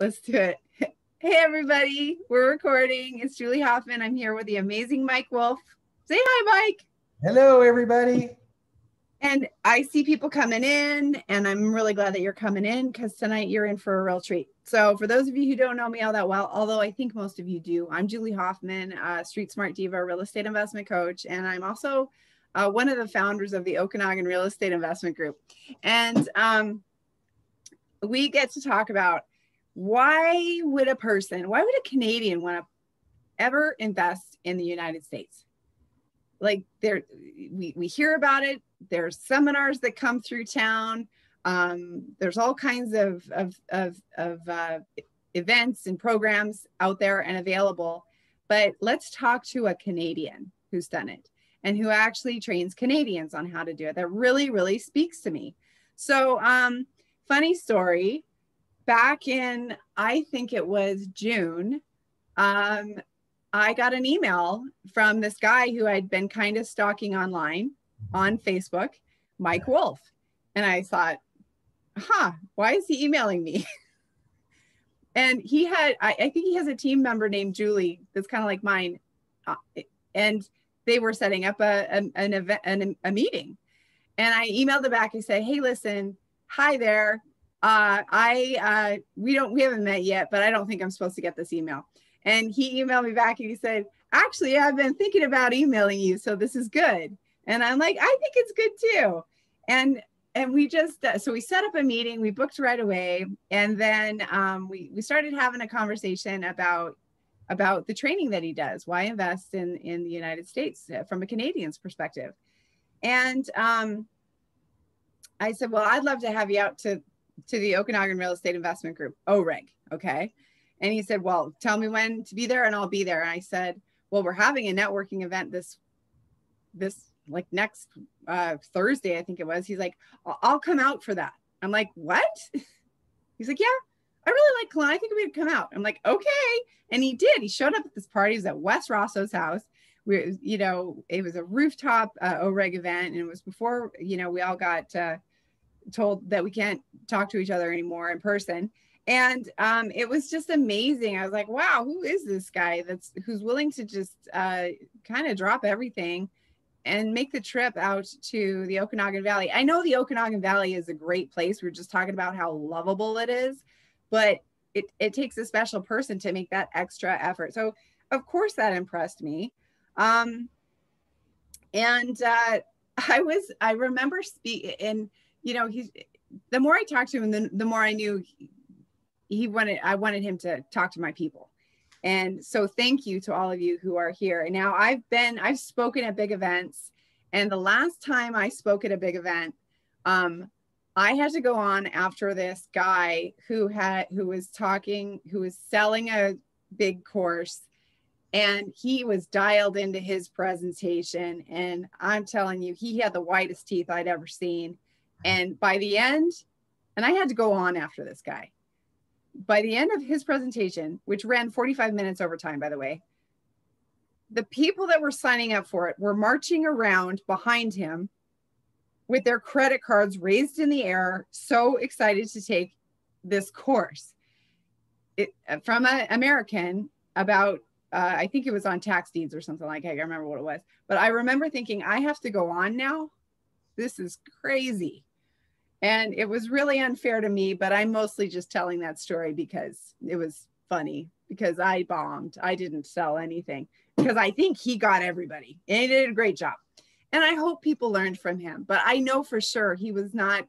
Let's do it. Hey, everybody. We're recording. It's Julie Hoffman. I'm here with the amazing Mike Wolf. Say hi, Mike. Hello, everybody. And I see people coming in, and I'm really glad that you're coming in because tonight you're in for a real treat. So, for those of you who don't know me all that well, although I think most of you do, I'm Julie Hoffman, uh, Street Smart Diva, real estate investment coach, and I'm also uh, one of the founders of the Okanagan Real Estate Investment Group. And um, we get to talk about why would a person, why would a Canadian want to ever invest in the United States? Like there, we, we hear about it. There's seminars that come through town. Um, there's all kinds of, of, of, of uh, events and programs out there and available. But let's talk to a Canadian who's done it and who actually trains Canadians on how to do it. That really, really speaks to me. So, um, funny story back in, I think it was June, um, I got an email from this guy who I'd been kind of stalking online on Facebook, Mike Wolf. And I thought, huh, why is he emailing me? and he had, I, I, think he has a team member named Julie that's kind of like mine. Uh, and they were setting up a, a an event, an, a meeting. And I emailed it back. I said, hey, listen, hi there uh, I uh, we don't we haven't met yet, but I don't think I'm supposed to get this email. And he emailed me back and he said, actually, I've been thinking about emailing you, so this is good. And I'm like, I think it's good too. And and we just uh, so we set up a meeting, we booked right away, and then um, we we started having a conversation about about the training that he does. Why invest in in the United States uh, from a Canadian's perspective? And um, I said, well, I'd love to have you out to to the Okanagan Real Estate Investment Group, OREG. Okay. And he said, Well, tell me when to be there and I'll be there. And I said, Well, we're having a networking event this, this like next uh, Thursday, I think it was. He's like, I'll come out for that. I'm like, What? He's like, Yeah, I really like Kelowna. I think we'd come out. I'm like, Okay. And he did. He showed up at this party. He was at Wes Rosso's house. We, you know, it was a rooftop uh, OREG event, and it was before, you know, we all got uh, told that we can't talk to each other anymore in person. And um, it was just amazing. I was like wow who is this guy that's who's willing to just uh, kind of drop everything and make the trip out to the okanagan valley? I know the okanagan valley is a great place. We are just talking about how lovable it is but it, it takes a special person to make that extra effort. So of course that impressed me. Um, and uh, i was i remember speaking you know, he's the more I talked to him, the, the more I knew he, he wanted, I wanted him to talk to my people. And so thank you to all of you who are here. And now I've been, I've spoken at big events. And the last time I spoke at a big event, um, I had to go on after this guy who had, who was talking, who was selling a big course and he was dialed into his presentation. And I'm telling you, he had the whitest teeth I'd ever seen and by the end, and I had to go on after this guy. By the end of his presentation, which ran 45 minutes over time, by the way, the people that were signing up for it were marching around behind him with their credit cards raised in the air, so excited to take this course. It, from an American about, uh, I think it was on tax deeds or something like that. I remember what it was. But I remember thinking, I have to go on now. This is crazy. And it was really unfair to me, but I'm mostly just telling that story because it was funny because I bombed. I didn't sell anything because I think he got everybody and he did a great job. And I hope people learned from him, but I know for sure he was not,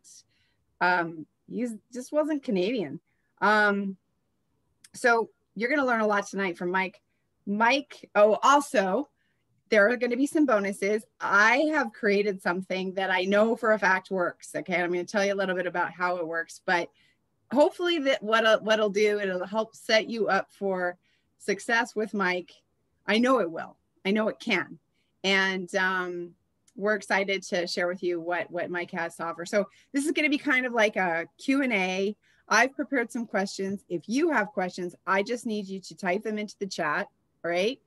um, he just wasn't Canadian. Um, so you're going to learn a lot tonight from Mike. Mike, oh, also, there are going to be some bonuses. I have created something that I know for a fact works. Okay, I'm going to tell you a little bit about how it works, but hopefully that what what'll do it'll help set you up for success with Mike. I know it will. I know it can, and um, we're excited to share with you what what Mike has to offer. So this is going to be kind of like a Q and A. I've prepared some questions. If you have questions, I just need you to type them into the chat. All right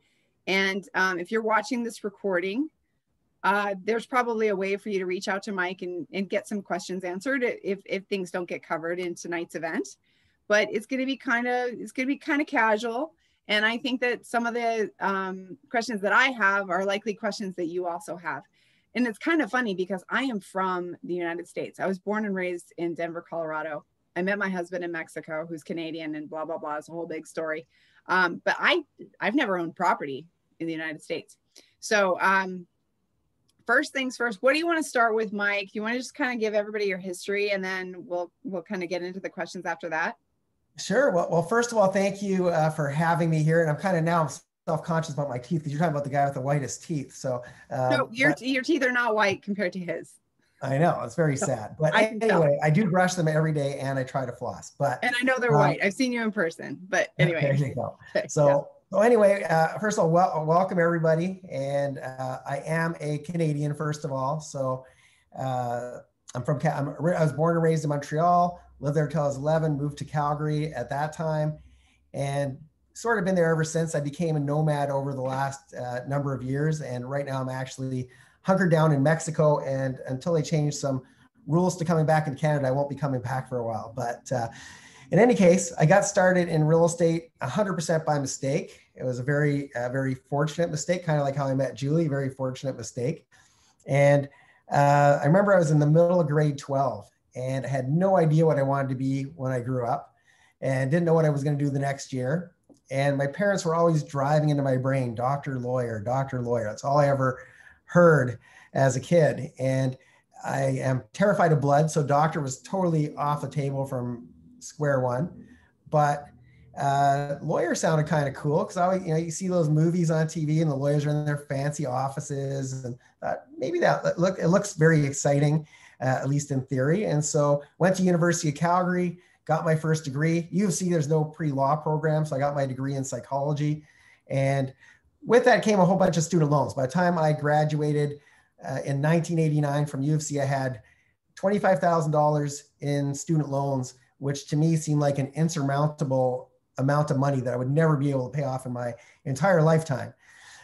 and um, if you're watching this recording, uh, there's probably a way for you to reach out to Mike and, and get some questions answered if, if things don't get covered in tonight's event. but it's going to be kind of it's going to be kind of casual. And I think that some of the um, questions that I have are likely questions that you also have. And it's kind of funny because I am from the United States. I was born and raised in Denver, Colorado. I met my husband in Mexico, who's Canadian, and blah blah blah. It's a whole big story. Um, but I I've never owned property in the United States. So um, first things first, what do you want to start with, Mike? You want to just kind of give everybody your history, and then we'll we'll kind of get into the questions after that. Sure. Well, well, first of all, thank you uh, for having me here. And I'm kind of now self-conscious about my teeth because you're talking about the guy with the whitest teeth. So um, no, your but, your teeth are not white compared to his. I know it's very sad, but I anyway, I do brush them every day and I try to floss. But and I know they're um, white. I've seen you in person, but anyway. There you go. So. So anyway, uh, first of all, well, welcome everybody, and uh, I am a Canadian first of all. So uh, I'm from I'm, I was born and raised in Montreal, lived there until I was 11, moved to Calgary at that time, and sort of been there ever since. I became a nomad over the last uh, number of years, and right now I'm actually hunkered down in Mexico. And until they change some rules to coming back in Canada, I won't be coming back for a while. But uh, in any case, I got started in real estate 100% by mistake. It was a very, uh, very fortunate mistake, kind of like how I met Julie. Very fortunate mistake. And uh, I remember I was in the middle of grade 12 and I had no idea what I wanted to be when I grew up and didn't know what I was going to do the next year. And my parents were always driving into my brain, doctor, lawyer, doctor, lawyer. That's all I ever heard as a kid. And I am terrified of blood. So doctor was totally off the table from square one. But uh, lawyer sounded kind of cool because I, you know, you see those movies on TV and the lawyers are in their fancy offices, and thought maybe that look it looks very exciting, uh, at least in theory. And so went to University of Calgary, got my first degree. U of C, there's no pre-law program, so I got my degree in psychology, and with that came a whole bunch of student loans. By the time I graduated uh, in 1989 from U of C, I had $25,000 in student loans, which to me seemed like an insurmountable amount of money that I would never be able to pay off in my entire lifetime.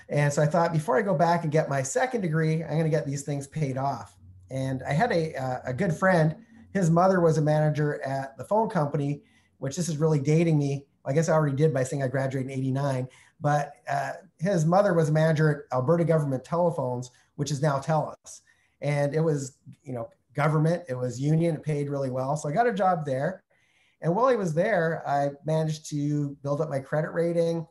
And so I thought before I go back and get my second degree, I'm going to get these things paid off. And I had a, uh, a good friend. His mother was a manager at the phone company, which this is really dating me. I guess I already did by saying I graduated in 89, but uh, his mother was a manager at Alberta Government Telephones, which is now TELUS. And it was, you know, government, it was union, it paid really well. So I got a job there. And while I was there, I managed to build up my credit rating.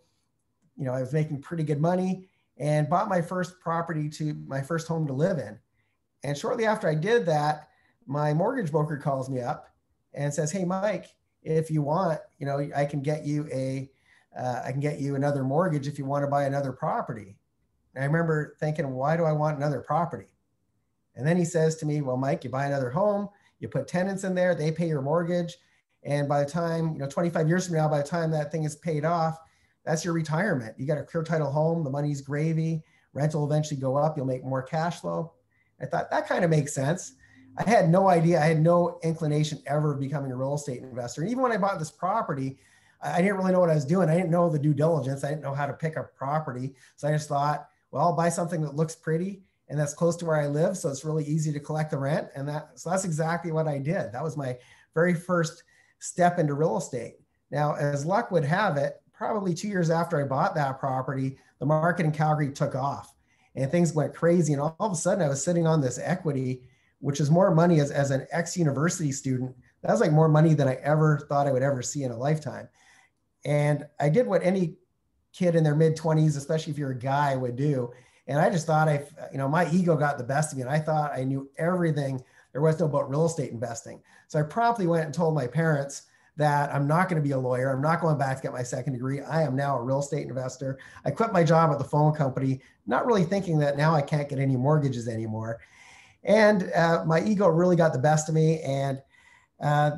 You know, I was making pretty good money and bought my first property to my first home to live in. And shortly after I did that, my mortgage broker calls me up and says, "Hey, Mike, if you want, you know, I can get you a, uh, I can get you another mortgage if you want to buy another property." And I remember thinking, "Why do I want another property?" And then he says to me, "Well, Mike, you buy another home, you put tenants in there, they pay your mortgage, and by the time, you know, 25 years from now, by the time that thing is paid off, that's your retirement. You got a clear title home, the money's gravy, rent will eventually go up, you'll make more cash flow. I thought that kind of makes sense. I had no idea, I had no inclination ever of becoming a real estate investor. And even when I bought this property, I didn't really know what I was doing. I didn't know the due diligence. I didn't know how to pick a property. So I just thought, well, I'll buy something that looks pretty and that's close to where I live. So it's really easy to collect the rent. And that, so that's exactly what I did. That was my very first step into real estate. Now, as luck would have it, probably two years after I bought that property, the market in Calgary took off and things went crazy. And all of a sudden, I was sitting on this equity, which is more money as, as an ex university student. That was like more money than I ever thought I would ever see in a lifetime. And I did what any kid in their mid 20s, especially if you're a guy, would do. And I just thought I, you know, my ego got the best of me and I thought I knew everything there was no about real estate investing. So I promptly went and told my parents that I'm not going to be a lawyer. I'm not going back to get my second degree. I am now a real estate investor. I quit my job at the phone company, not really thinking that now I can't get any mortgages anymore. And uh, my ego really got the best of me. And uh,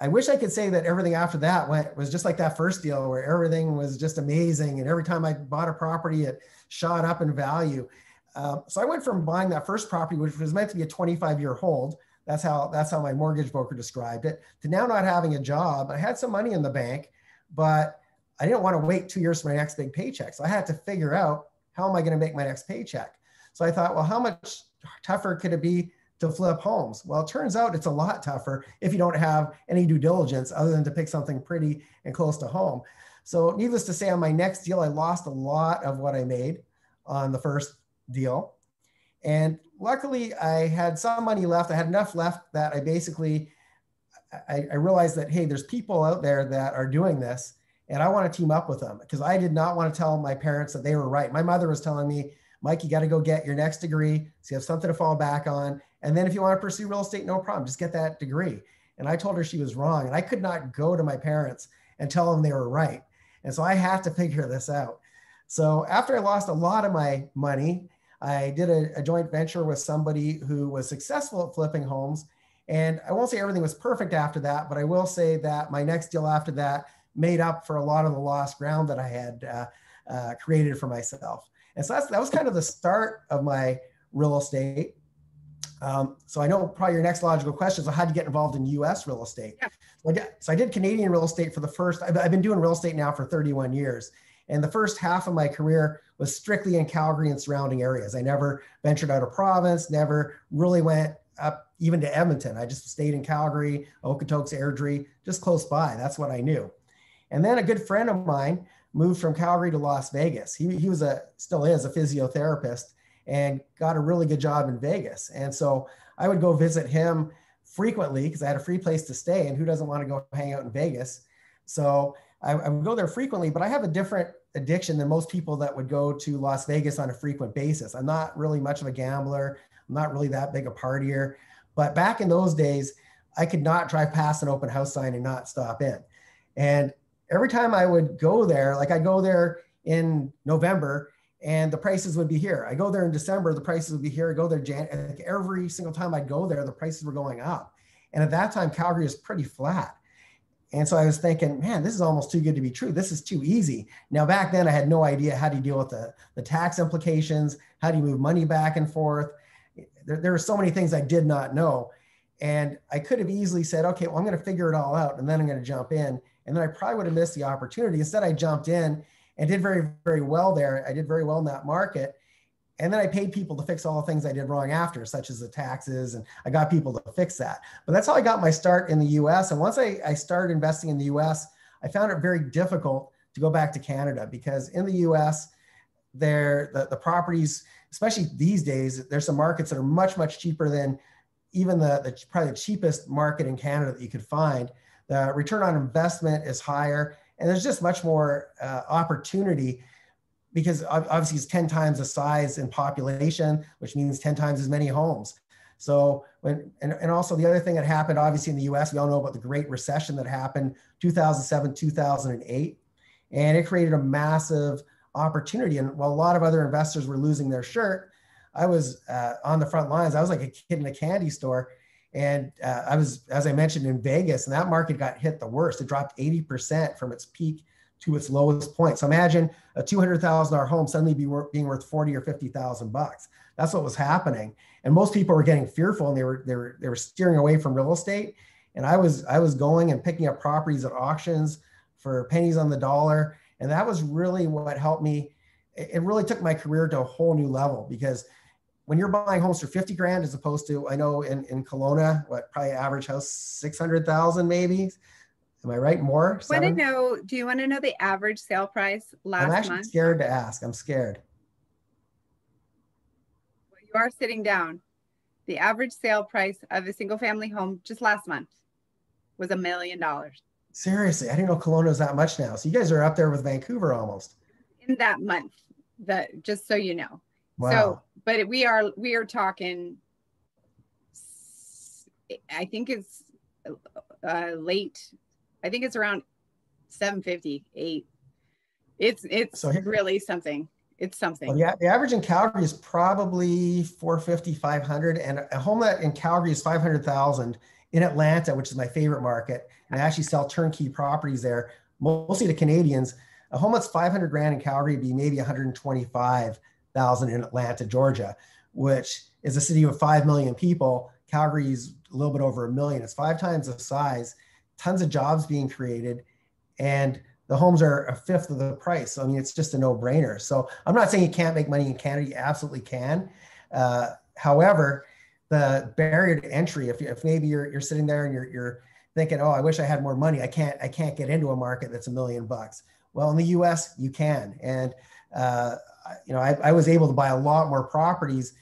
I wish I could say that everything after that went was just like that first deal where everything was just amazing. And every time I bought a property, it shot up in value. Um, so I went from buying that first property, which was meant to be a 25 year hold. That's how that's how my mortgage broker described it. To now not having a job. I had some money in the bank, but I didn't want to wait two years for my next big paycheck. So I had to figure out how am I going to make my next paycheck. So I thought, well, how much tougher could it be to flip homes. Well, it turns out it's a lot tougher if you don't have any due diligence other than to pick something pretty and close to home. So, needless to say, on my next deal, I lost a lot of what I made on the first deal. And luckily, I had some money left. I had enough left that I basically I, I realized that hey, there's people out there that are doing this, and I want to team up with them because I did not want to tell my parents that they were right. My mother was telling me, Mike, you got to go get your next degree so you have something to fall back on. And then if you want to pursue real estate, no problem, just get that degree. And I told her she was wrong, and I could not go to my parents and tell them they were right. And so I have to figure this out. So after I lost a lot of my money, I did a, a, joint venture with somebody who was successful at flipping homes. And I won't say everything was perfect after that, but I will say that my next deal after that made up for a lot of the lost ground that I had uh, uh, created for myself. And so that's, that was kind of the start of my real estate. Um, so I know probably your next logical question is, well, how do you get involved in U.S. real estate? Yeah. So, I did, so, I did, Canadian real estate for the first. I've, I've been doing real estate now for 31 years, and the first half of my career was strictly in Calgary and surrounding areas. I never ventured out of province, never really went up even to Edmonton. I just stayed in Calgary, Okotoks, Airdrie, just close by. That's what I knew. And then a good friend of mine moved from Calgary to Las Vegas. He, he was a still is a physiotherapist and got a really good job in Vegas. And so I would go visit him frequently because I had a free place to stay. And who doesn't want to go hang out in Vegas? So I, I, would go there frequently, but I have a different addiction than most people that would go to Las Vegas on a frequent basis. I'm not really much of a gambler. I'm not really that big a partier. But back in those days, I could not drive past an open house sign and not stop in. And every time I would go there, like I go there in November and the prices would be here. I go there in December, the prices would be here. I go there Jan- like every single time I'd go there, the prices were going up. And at that time, Calgary was pretty flat. And so I was thinking, man, this is almost too good to be true. This is too easy. Now, back then, I had no idea how do you deal with the, the tax implications? How do you move money back and forth? There, there were so many things I did not know. And I could have easily said, okay, well, I'm going to figure it all out and then I'm going to jump in. And then I probably would have missed the opportunity. Instead, I jumped in and did very, very well there. I did very well in that market. And then I paid people to fix all the things I did wrong after, such as the taxes, and I got people to fix that. But that's how I got my start in the US. And once I, I started investing in the US, I found it very difficult to go back to Canada because in the US, there the, the properties, especially these days, there's some markets that are much, much cheaper than even the, the probably the cheapest market in Canada that you could find. The return on investment is higher, and there's just much more uh, opportunity because obviously it's 10 times the size in population, which means 10 times as many homes. So when and, and also the other thing that happened obviously in the US, we all know about the Great Recession that happened 2007, 2008. And it created a massive opportunity. And while a lot of other investors were losing their shirt, I was uh, on the front lines. I was like a kid in a candy store. And uh, I was, as I mentioned, in Vegas, and that market got hit the worst. It dropped 80% from its peak to its lowest point. So imagine a $200,000 home suddenly be being worth 40 or 50,000 bucks. That's what was happening. And most people were getting fearful and they were, they were, they were steering away from real estate. And I was, I was going and picking up properties at auctions for pennies on the dollar. And that was really what helped me. It really took my career to a whole new level because when you're buying homes for 50 grand as opposed to, I know in, in Kelowna, what probably average house, 600,000 maybe Am I right? More? Want to know? Do you want to know the average sale price last month? I'm actually month? scared to ask. I'm scared. Well, you are sitting down. The average sale price of a single family home just last month was a million dollars. Seriously, I didn't know Kelowna was that much now. So you guys are up there with Vancouver almost. In that month, that just so you know. Wow. So, but we are we are talking. I think it's uh, late I think it's around 750, eight. It's it's so here, really something. It's something. Well, yeah, the average in Calgary is probably 450, 500, and a home that in Calgary is 500,000. In Atlanta, which is my favorite market, and I actually sell turnkey properties there, mostly to Canadians. A home that's 500 grand in Calgary would be maybe 125,000 in Atlanta, Georgia, which is a city of 5 million people. Calgary's a little bit over a million. It's five times the size tons of jobs being created, and the homes are a fifth of the price. So, I mean, it's just a no brainer. So, I'm not saying you can't make money in Canada, you absolutely can. Uh, however, the barrier to entry. If, if maybe you're, you're sitting there and you're, you're thinking, oh, I wish I had more money. I can't, I can't get into a market that's a million bucks. Well, in the U.S., you can, and uh, you know, I, I was able to buy a lot more properties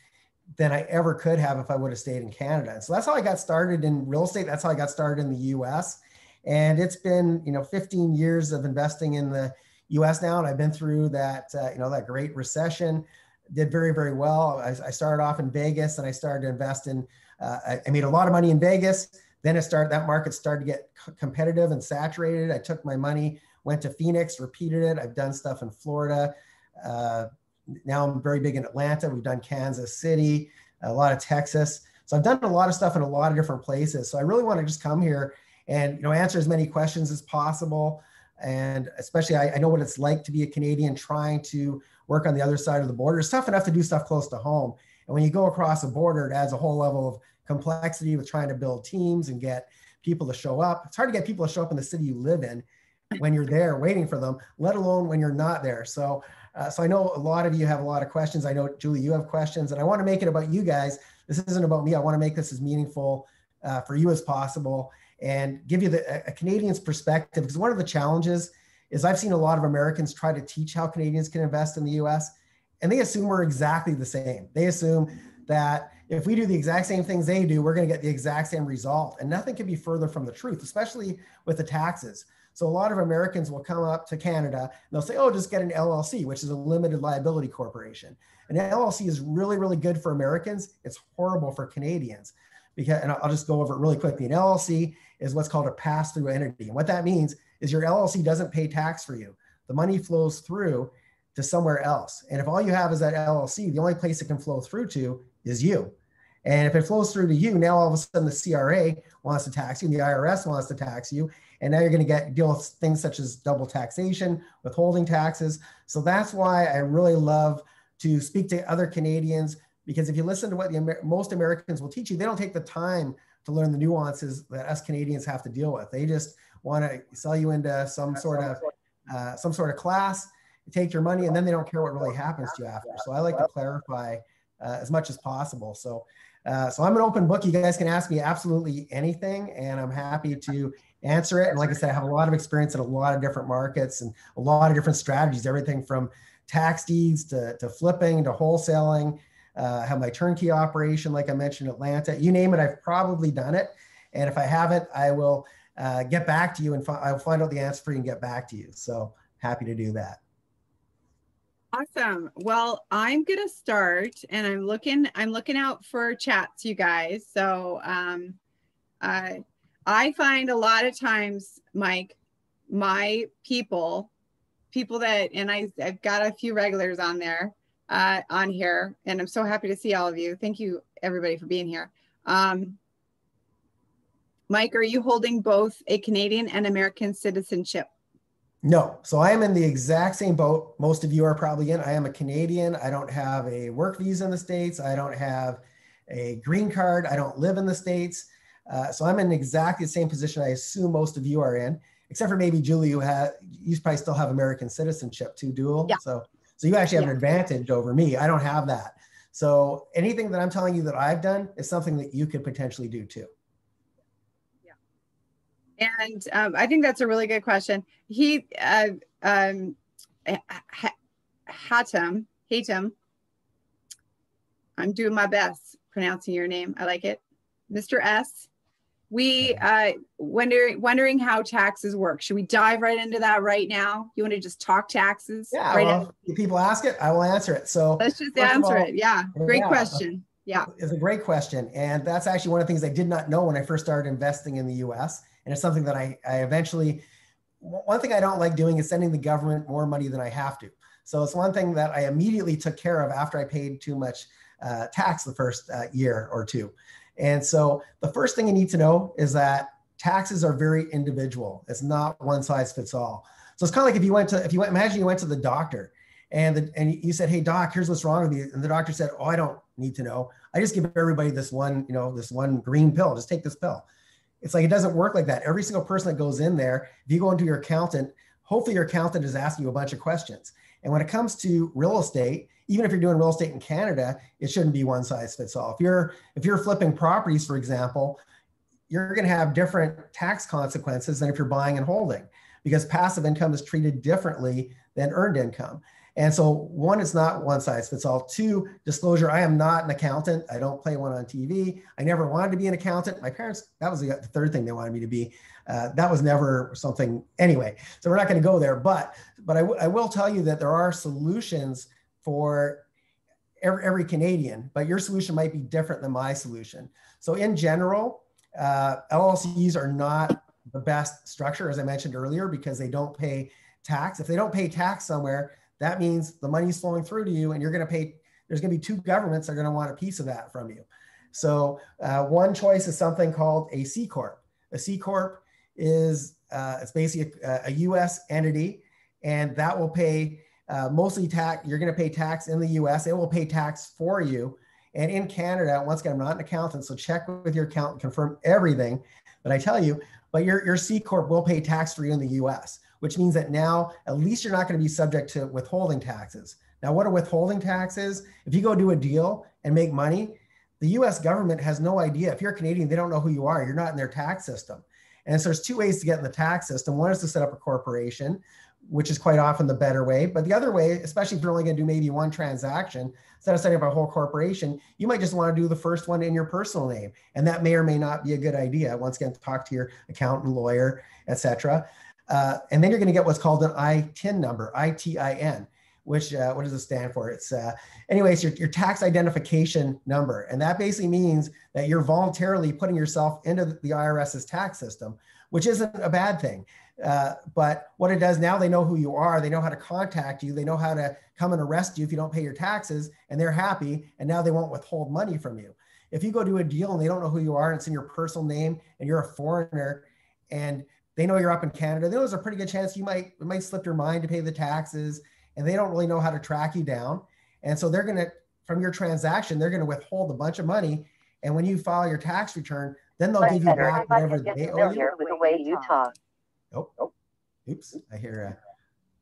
than I ever could have if I would have stayed in Canada. And so that's how I got started in real estate. That's how I got started in the US. And it's been, you know, 15 years of investing in the US now. And I've been through that, uh, you know, that great recession, did very, very well. I, I, started off in Vegas and I started to invest in, uh, I, I, made a lot of money in Vegas. Then it started, that market started to get competitive and saturated. I took my money, went to Phoenix, repeated it. I've done stuff in Florida. Uh, now I'm very big in Atlanta. We've done Kansas City, a lot of Texas. So I've done a lot of stuff in a lot of different places. So I really want to just come here and you know answer as many questions as possible. And especially I, I know what it's like to be a Canadian trying to work on the other side of the border. It's tough enough to do stuff close to home. And when you go across a border, it adds a whole level of complexity with trying to build teams and get people to show up. It's hard to get people to show up in the city you live in when you're there waiting for them, let alone when you're not there. So uh, so I know a lot of you have a lot of questions. I know, Julie, you have questions, and I want to make it about you guys. This isn't about me. I want to make this as meaningful uh, for you as possible and give you the, a Canadian's perspective. Because one of the challenges is I've seen a lot of Americans try to teach how Canadians can invest in the US, and they assume we're exactly the same. They assume that if we do the exact same things they do, we're going to get the exact same result. And nothing can be further from the truth, especially with the taxes. So a lot of Americans will come up to Canada and they'll say, oh, just get an LLC, which is a limited liability corporation. An LLC is really, really good for Americans. It's horrible for Canadians. Because, and I'll just go over it really quickly. An LLC is what's called a pass-through entity. And what that means is your LLC doesn't pay tax for you. The money flows through to somewhere else. And if all you have is that LLC, the only place it can flow through to is you. And if it flows through to you, now all of a sudden the CRA wants to tax you and the IRS wants to tax you. And now you're going to get deal with things such as double taxation, withholding taxes. So that's why I really love to speak to other Canadians because if you listen to what the most Americans will teach you, they don't take the time to learn the nuances that us Canadians have to deal with. They just want to sell you into some sort of uh, some sort of class, take your money, and then they don't care what really happens to you after. So I like to clarify uh, as much as possible. So uh, so I'm an open book. You guys can ask me absolutely anything, and I'm happy to answer it. And like I said, I have a lot of experience in a lot of different markets and a lot of different strategies, everything from tax deeds to, to flipping to wholesaling. Uh, I have my turnkey operation, like I mentioned, Atlanta. You name it, I've probably done it. And if I haven't, I will uh, get back to you and fi- I'll find out the answer for you and get back to you. So happy to do that. Awesome. Well, I'm gonna start, and I'm looking. I'm looking out for chats, you guys. So, um, uh, I find a lot of times, Mike, my people, people that, and I, I've got a few regulars on there, uh, on here, and I'm so happy to see all of you. Thank you, everybody, for being here. Um, Mike, are you holding both a Canadian and American citizenship? No. So I am in the exact same boat most of you are probably in. I am a Canadian. I don't have a work visa in the States. I don't have a green card. I don't live in the States. Uh, so I'm in exactly the same position I assume most of you are in, except for maybe Julie, who has, you probably still have American citizenship too, dual. Yeah. So so you actually have yeah. an advantage over me. I don't have that. So anything that I'm telling you that I've done is something that you could potentially do too. Yeah. And um, I think that's a really good question. He, uh, um, Hatem, Hatem, I'm doing my best pronouncing your name. I like it. Mr. S we uh wondering wondering how taxes work. Should we dive right into that right now? You want to just talk taxes? Yeah right well, if people ask it i will answer it. So let's just answer all, it. Yeah great yeah, question. yeah. it's a great question and that's actually one of the things i did not know when i first started investing in the us and it's something that i, I eventually one thing i don't like doing is sending the government more money than i have to. So it's one thing that i immediately took care of after i paid too much uh, tax the first uh, year or two and so the first thing you need to know is that taxes are very individual. It's not one size fits all. So it's kind of like if you went to, if you went, imagine you went to the doctor and the, and you said, Hey doc, here's what's wrong with you. And the doctor said, Oh, I don't need to know. I just give everybody this one, you know, this one green pill, just take this pill. It's like, it doesn't work like that. Every single person that goes in there, if you go into your accountant, hopefully your accountant is asking you a bunch of questions. And when it comes to real estate, even if you're doing real estate in Canada, it shouldn't be one size fits all. If you're if you're flipping properties, for example, you're going to have different tax consequences than if you're buying and holding because passive income is treated differently than earned income. And so, one, it's not one size fits all. Two, disclosure I am not an accountant. I don't play one on TV. I never wanted to be an accountant. My parents, that was the third thing they wanted me to be. Uh, that was never something, anyway. So, we're not going to go there. But, but I, w- I will tell you that there are solutions for every, every Canadian, but your solution might be different than my solution. So, in general, uh, LLCs are not the best structure, as I mentioned earlier, because they don't pay tax. If they don't pay tax somewhere, that means the money's flowing through to you and you're going to pay there's going to be two governments that are going to want a piece of that from you so uh, one choice is something called a c corp a c corp is uh, it's basically a, a, us entity and that will pay uh, mostly tax you're going to pay tax in the us it will pay tax for you and in canada once again i'm not an accountant so check with your accountant confirm everything that i tell you but your, your c corp will pay tax for you in the us which means that now at least you're not going to be subject to withholding taxes. Now, what are withholding taxes? If you go do a deal and make money, the US government has no idea. If you're a Canadian, they don't know who you are. You're not in their tax system. And so there's two ways to get in the tax system. One is to set up a corporation, which is quite often the better way. But the other way, especially if you're only going to do maybe one transaction, instead of setting up a whole corporation, you might just want to do the first one in your personal name. And that may or may not be a good idea. Once again, talk to your accountant, lawyer, etc. Uh, and then you're going to get what's called an ITIN number, I-T-I-N, which, uh, what does it stand for? It's, uh, anyways, your, your tax identification number. And that basically means that you're voluntarily putting yourself into the IRS's tax system, which isn't a bad thing. Uh, but what it does now, they know who you are. They know how to contact you. They know how to come and arrest you if you don't pay your taxes, and they're happy. And now they won't withhold money from you. If you go do a deal and they don't know who you are, and it's in your personal name, and you're a foreigner, and they know you're up in Canada. There's a pretty good chance you might it might slip your mind to pay the taxes, and they don't really know how to track you down. And so they're going to from your transaction, they're going to withhold a bunch of money. And when you file your tax return, then they'll give you back whatever they owe you. With the way you talk. Oh, oh, oops! I hear. Uh,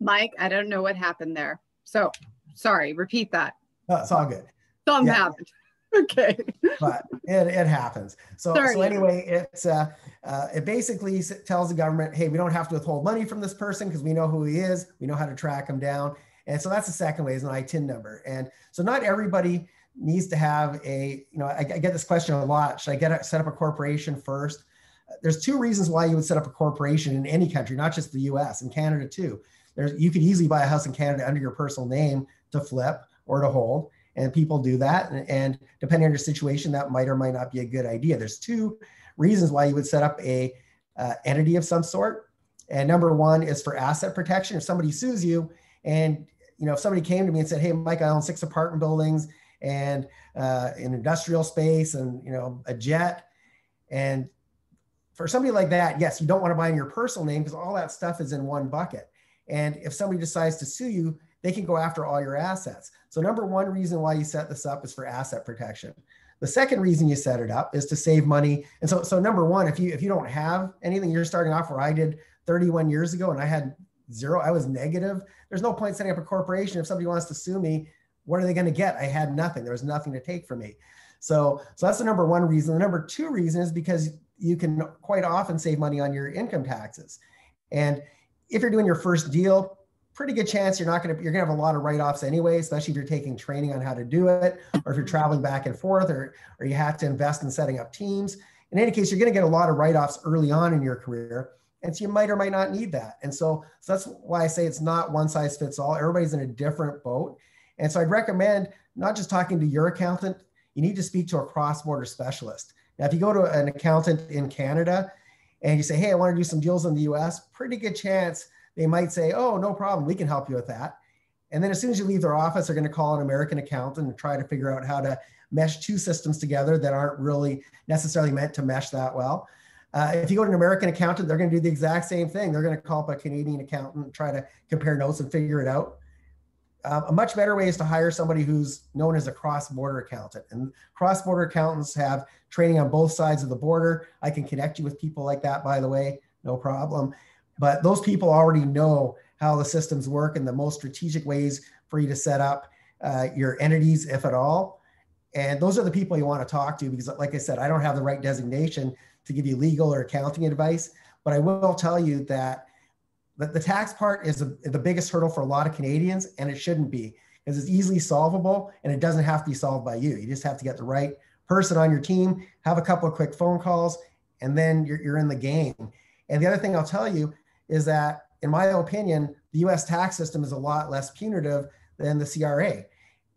Mike, I don't know what happened there. So sorry. Repeat that. Oh, it's all good. Something yeah. happened. okay. but it, it happens. So, Sorry. so anyway, it's uh, uh, it basically tells the government, hey, we don't have to withhold money from this person because we know who he is, we know how to track him down, and so that's the second way is an ITIN number. And so not everybody needs to have a, you know, I, I get this question a lot. Should I get a, set up a corporation first? There's two reasons why you would set up a corporation in any country, not just the U.S. and Canada too. There's you could easily buy a house in Canada under your personal name to flip or to hold and people do that. And, and, depending on your situation, that might or might not be a good idea. There's two reasons why you would set up a uh, entity of some sort. And number one is for asset protection. If somebody sues you, and you know, if somebody came to me and said, "Hey, Mike, I own six apartment buildings and uh, an industrial space and you know a jet," and for somebody like that, yes, you don't want to buy in your personal name because all that stuff is in one bucket. And if somebody decides to sue you, they can go after all your assets. So number one reason why you set this up is for asset protection. The second reason you set it up is to save money. And so, so number one, if you if you don't have anything, you're starting off where I did 31 years ago, and I had zero. I was negative. There's no point setting up a corporation if somebody wants to sue me. What are they going to get? I had nothing. There was nothing to take from me. So, so that's the number one reason. The number two reason is because you can quite often save money on your income taxes. And if you're doing your first deal, pretty good chance you're not going to you're going to have a lot of write-offs anyway especially if you're taking training on how to do it or if you're traveling back and forth or or you have to invest in setting up teams. In any case you're going to get a lot of write-offs early on in your career and so you might or might not need that. And so, so that's why i say it's not one size fits all. Everybody's in a different boat. And so i'd recommend not just talking to your accountant. You need to speak to a cross-border specialist now if you go to an accountant in canada and you say hey i want to do some deals in the us pretty good chance they might say, oh, no problem, we can help you with that. And then as soon as you leave their office, they're going to call an American accountant and try to figure out how to mesh two systems together that aren't really necessarily meant to mesh that well. Uh, if you go to an American accountant, they're going to do the exact same thing. They're going to call up a Canadian accountant and try to compare notes and figure it out. Um, a much better way is to hire somebody who's known as a cross-border accountant. And cross-border accountants have training on both sides of the border. I can connect you with people like that, by the way, no problem. But those people already know how the systems work and the most strategic ways for you to set up uh, your entities, if at all. And those are the people you want to talk to because, like I said, I don't have the right designation to give you legal or accounting advice. But I will tell you that the, the tax part is a, the biggest hurdle for a lot of Canadians, and it shouldn't be because it's easily solvable and it doesn't have to be solved by you. You just have to get the right person on your team, have a couple of quick phone calls, and then you're, you're in the game. And the other thing I'll tell you is that, in my opinion, the US tax system is a lot less punitive than the CRA.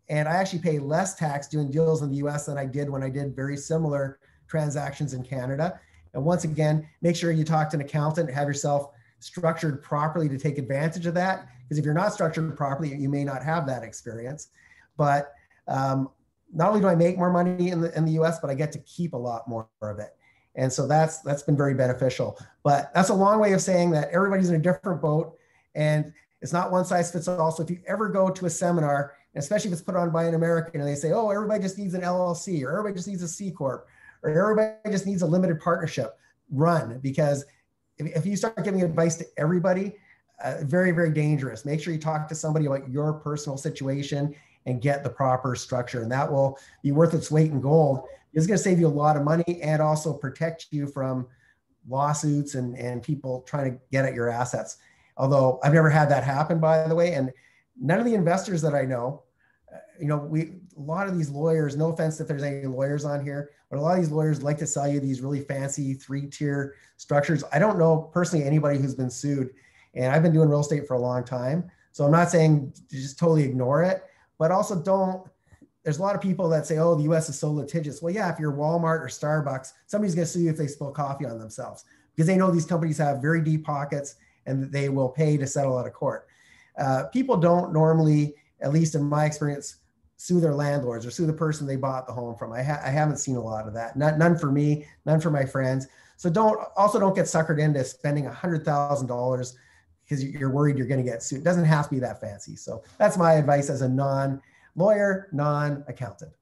And I actually pay less tax doing deals in the US than I did when I did very similar transactions in Canada. And once again, make sure you talk to an accountant, have yourself structured properly to take advantage of that. Because if you're not structured properly, you may not have that experience. But um, not only do I make more money in the in the US, but I get to keep a lot more of it. And so that's that's been very beneficial. But that's a long way of saying that everybody's in a different boat and it's not one size fits all. So if you ever go to a seminar, especially if it's put on by an American and they say, oh, everybody just needs an LLC or everybody just needs a C Corp or everybody just needs a limited partnership, run because if, if you start giving advice to everybody, uh, very, very dangerous. Make sure you talk to somebody about your personal situation and get the proper structure. And that will be worth its weight in gold. It's going to save you a lot of money and also protect you from lawsuits and, and people trying to get at your assets. Although I've never had that happen, by the way. And none of the investors that I know, you know, we a lot of these lawyers, no offense if there's any lawyers on here, but a lot of these lawyers like to sell you these really fancy three-tier structures. I don't know personally anybody who's been sued. And I've been doing real estate for a long time. So I'm not saying just totally ignore it but also don't there's a lot of people that say, oh, the US is so litigious. Well, yeah, if you're Walmart or Starbucks, somebody's going to sue you if they spill coffee on themselves because they know these companies have very deep pockets and they will pay to settle out of court. Uh, people don't normally, at least in my experience, sue their landlords or sue the person they bought the home from. I, ha- I haven't seen a lot of that. Not, none for me, none for my friends. So don't also don't get suckered into spending a hundred thousand dollars because you're worried you're going to get sued. It doesn't have to be that fancy. So that's my advice as a non lawyer, non accountant.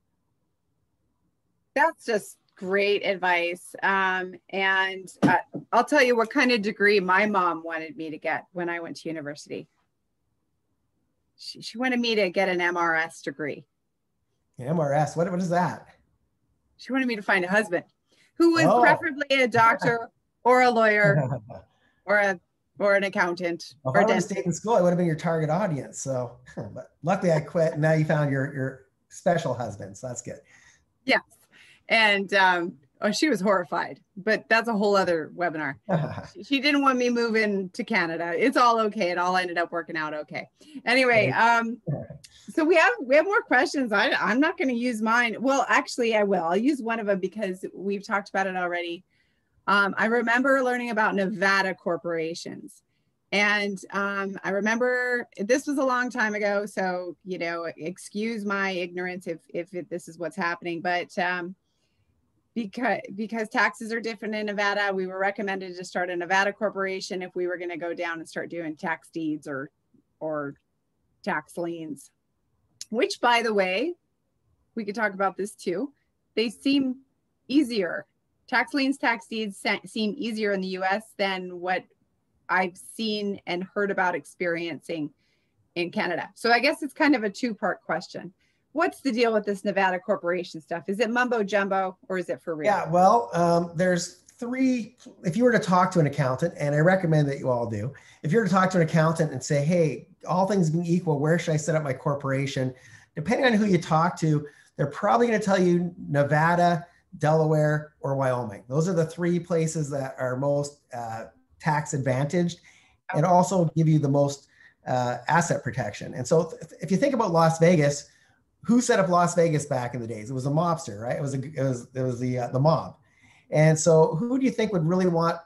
That's just great advice. Um, and uh, I'll tell you what kind of degree my mom wanted me to get when I went to university. She, she wanted me to get an MRS degree. MRS, what, what is that? She wanted me to find a husband who was oh. preferably a doctor or a lawyer or a or an accountant. Well, if I would have stayed in school, I would have been your target audience. So, but luckily I quit. And now you found your your special husband. So that's good. Yes. And um, oh, she was horrified, but that's a whole other webinar. she didn't want me moving to Canada. It's all okay. It all ended up working out okay. Anyway, um, so we have we have more questions. I I'm not going to use mine. Well, actually, I will. I'll use one of them because we've talked about it already. Um, I remember learning about Nevada corporations. And um, I remember this was a long time ago, so you know, excuse my ignorance if if it, this is what's happening. But um, because because taxes are different in Nevada, we were recommended to start a Nevada corporation if we were going to go down and start doing tax deeds or or tax liens. Which, by the way, we could talk about this too. They seem easier tax liens, tax deeds seem easier in the US than what I've seen and heard about experiencing in Canada. So I guess it's kind of a two part question. What's the deal with this Nevada corporation stuff? Is it mumbo jumbo or is it for real? Yeah, well, um, there's three. If you were to talk to an accountant, and I recommend that you all do, if you were to talk to an accountant and say, hey, all things being equal, where should I set up my corporation? Depending on who you talk to, they're probably going to tell you Nevada, Delaware, or Wyoming. Those are the three places that are most uh, tax advantaged and also give you the most uh, asset protection. And so if you think about Las Vegas, who set up Las Vegas back in the days? It was a mobster, right? It was a, it was it was the uh, the mob. And so who do you think would really want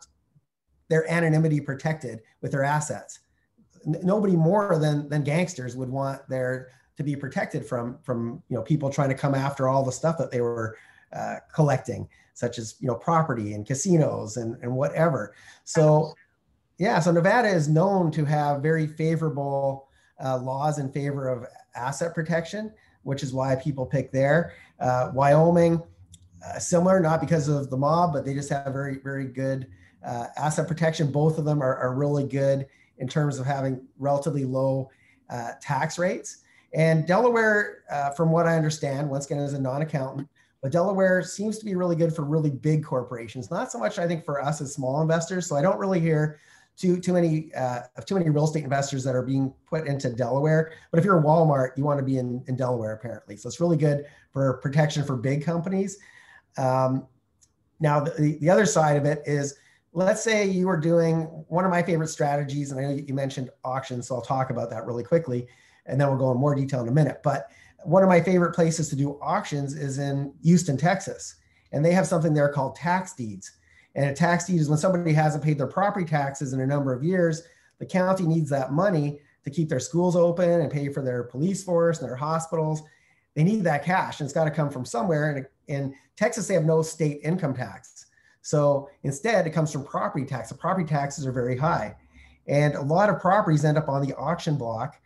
their anonymity protected with their assets? N- nobody more than than gangsters would want their to be protected from from you know people trying to come after all the stuff that they were uh, collecting, such as you know property and casinos and, and whatever. So yeah, so Nevada is known to have very favorable uh, laws in favor of asset protection, which is why people pick there. Uh, Wyoming, uh, similar, not because of the mob, but they just have very very good uh, asset protection. Both of them are, are really good in terms of having relatively low uh, tax rates. And Delaware, uh, from what I understand, once again as a non-accountant, but Delaware seems to be really good for really big corporations. Not so much, I think, for us as small investors. So I don't really hear too too many uh, too many real estate investors that are being put into Delaware. But if you're a Walmart, you want to be in, in Delaware apparently. So it's really good for protection for big companies. Um, now the, the other side of it is let's say you were doing one of my favorite strategies, and I know you mentioned auctions, so I'll talk about that really quickly, and then we'll go in more detail in a minute. But one of my favorite places to do auctions is in Houston, Texas, and they have something there called tax deeds. And a tax deed is when somebody hasn't paid their property taxes in a number of years, the county needs that money to keep their schools open and pay for their police force and their hospitals. They need that cash, and it's got to come from somewhere. And in Texas, they have no state income tax. So instead, it comes from property tax. The property taxes are very high. And a lot of properties end up on the auction block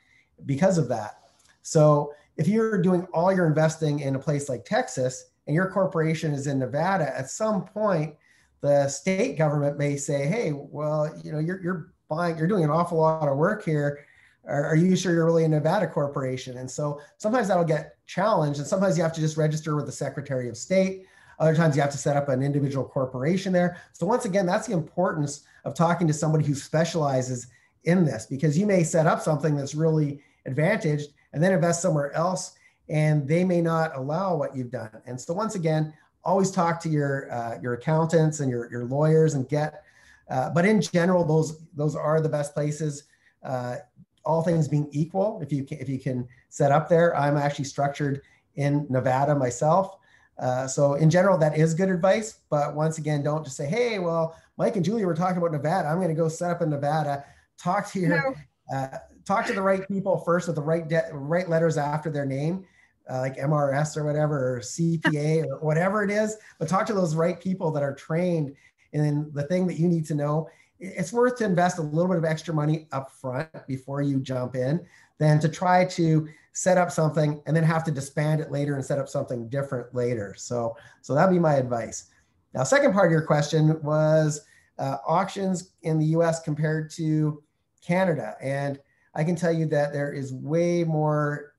because of that. So if you're doing all your investing in a place like Texas and your corporation is in Nevada, at some point, the state government may say, hey, well, you know, you're, you're buying, you're doing an awful lot of work here. Are, are you sure you're really a Nevada corporation? And so sometimes that'll get challenged. And sometimes you have to just register with the Secretary of State other times you have to set up an individual corporation there. So once again, that's the importance of talking to somebody who specializes in this because you may set up something that's really advantaged and then invest somewhere else and they may not allow what you've done. And so once again, always talk to your uh, your accountants and your, your lawyers and get uh, but in general those those are the best places uh, all things being equal if you can, if you can set up there i'm actually structured in nevada myself uh, so in general, that is good advice. But once again, don't just say, "Hey, well, Mike and Julie were talking about Nevada. I'm going to go set up in Nevada." Talk to your, no. uh, talk to the right people first with the right de- right letters after their name, uh, like MRS or whatever, or CPA or whatever it is. But talk to those right people that are trained in the thing that you need to know. It's worth to invest a little bit of extra money up front before you jump in than to try to set up something and then have to disband it later and set up something different later. So, so that'd be my advice. Now, second part of your question was uh, auctions in the US compared to Canada. And I can tell you that there is way more,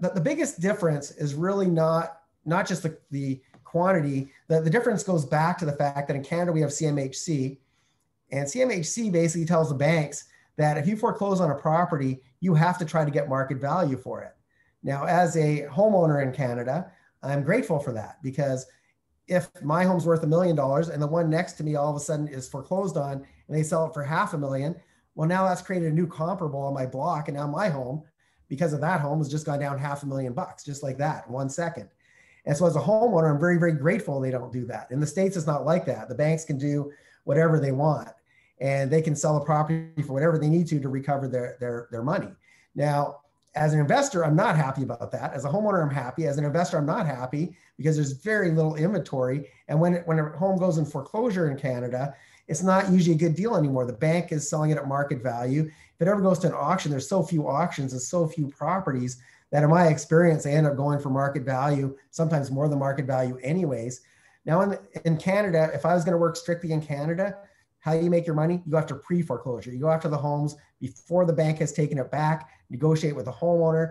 the, the biggest difference is really not, not just the, the quantity, the, the difference goes back to the fact that in Canada we have CMHC and CMHC basically tells the banks that if you foreclose on a property, you have to try to get market value for it. Now, as a homeowner in Canada, I'm grateful for that because if my home's worth a million dollars and the one next to me all of a sudden is foreclosed on and they sell it for half a million, well, now that's created a new comparable on my block. And now my home, because of that home, has just gone down half a million bucks, just like that, one second. And so as a homeowner, I'm very, very grateful they don't do that. In the States, it's not like that. The banks can do whatever they want and they can sell a property for whatever they need to to recover their, their, their money. Now, as an investor, I'm not happy about that. As a homeowner, I'm happy. As an investor, I'm not happy because there's very little inventory. And when, when a home goes in foreclosure in Canada, it's not usually a good deal anymore. The bank is selling it at market value. It ever goes to an auction, there's so few auctions and so few properties that in my experience, they end up going for market value, sometimes more than market value anyways. Now in, in Canada, if I was going to work strictly in Canada, how you make your money? You go after pre foreclosure. You go after the homes before the bank has taken it back, negotiate with the homeowner.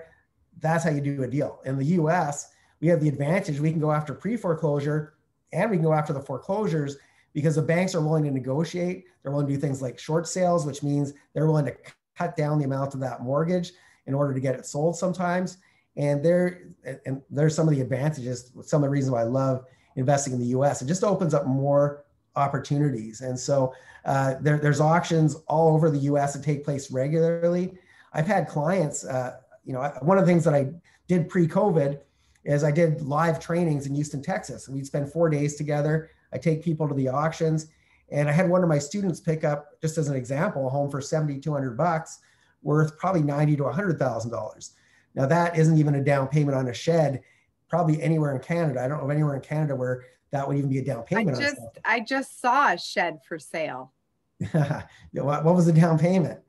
That's how you do a deal. In the US, we have the advantage we can go after pre foreclosure and we can go after the foreclosures because the banks are willing to negotiate. They're willing to do things like short sales, which means they're willing to cut down the amount of that mortgage in order to get it sold sometimes. And there, and there's some of the advantages, some of the reasons why I love investing in the US. It just opens up more opportunities. And so uh, there, there's auctions all over the US that take place regularly. I've had clients, uh, you know, one of the things that I did pre COVID is I did live trainings in Houston, Texas. We'd spend four days together. I take people to the auctions. And I had one of my students pick up, just as an example, a home for 7,200 bucks worth probably 90 to $100,000. Now that isn't even a down payment on a shed, probably anywhere in Canada. I don't know of anywhere in Canada where that would even be a down payment. I just I just saw a shed for sale. what, what was the down payment?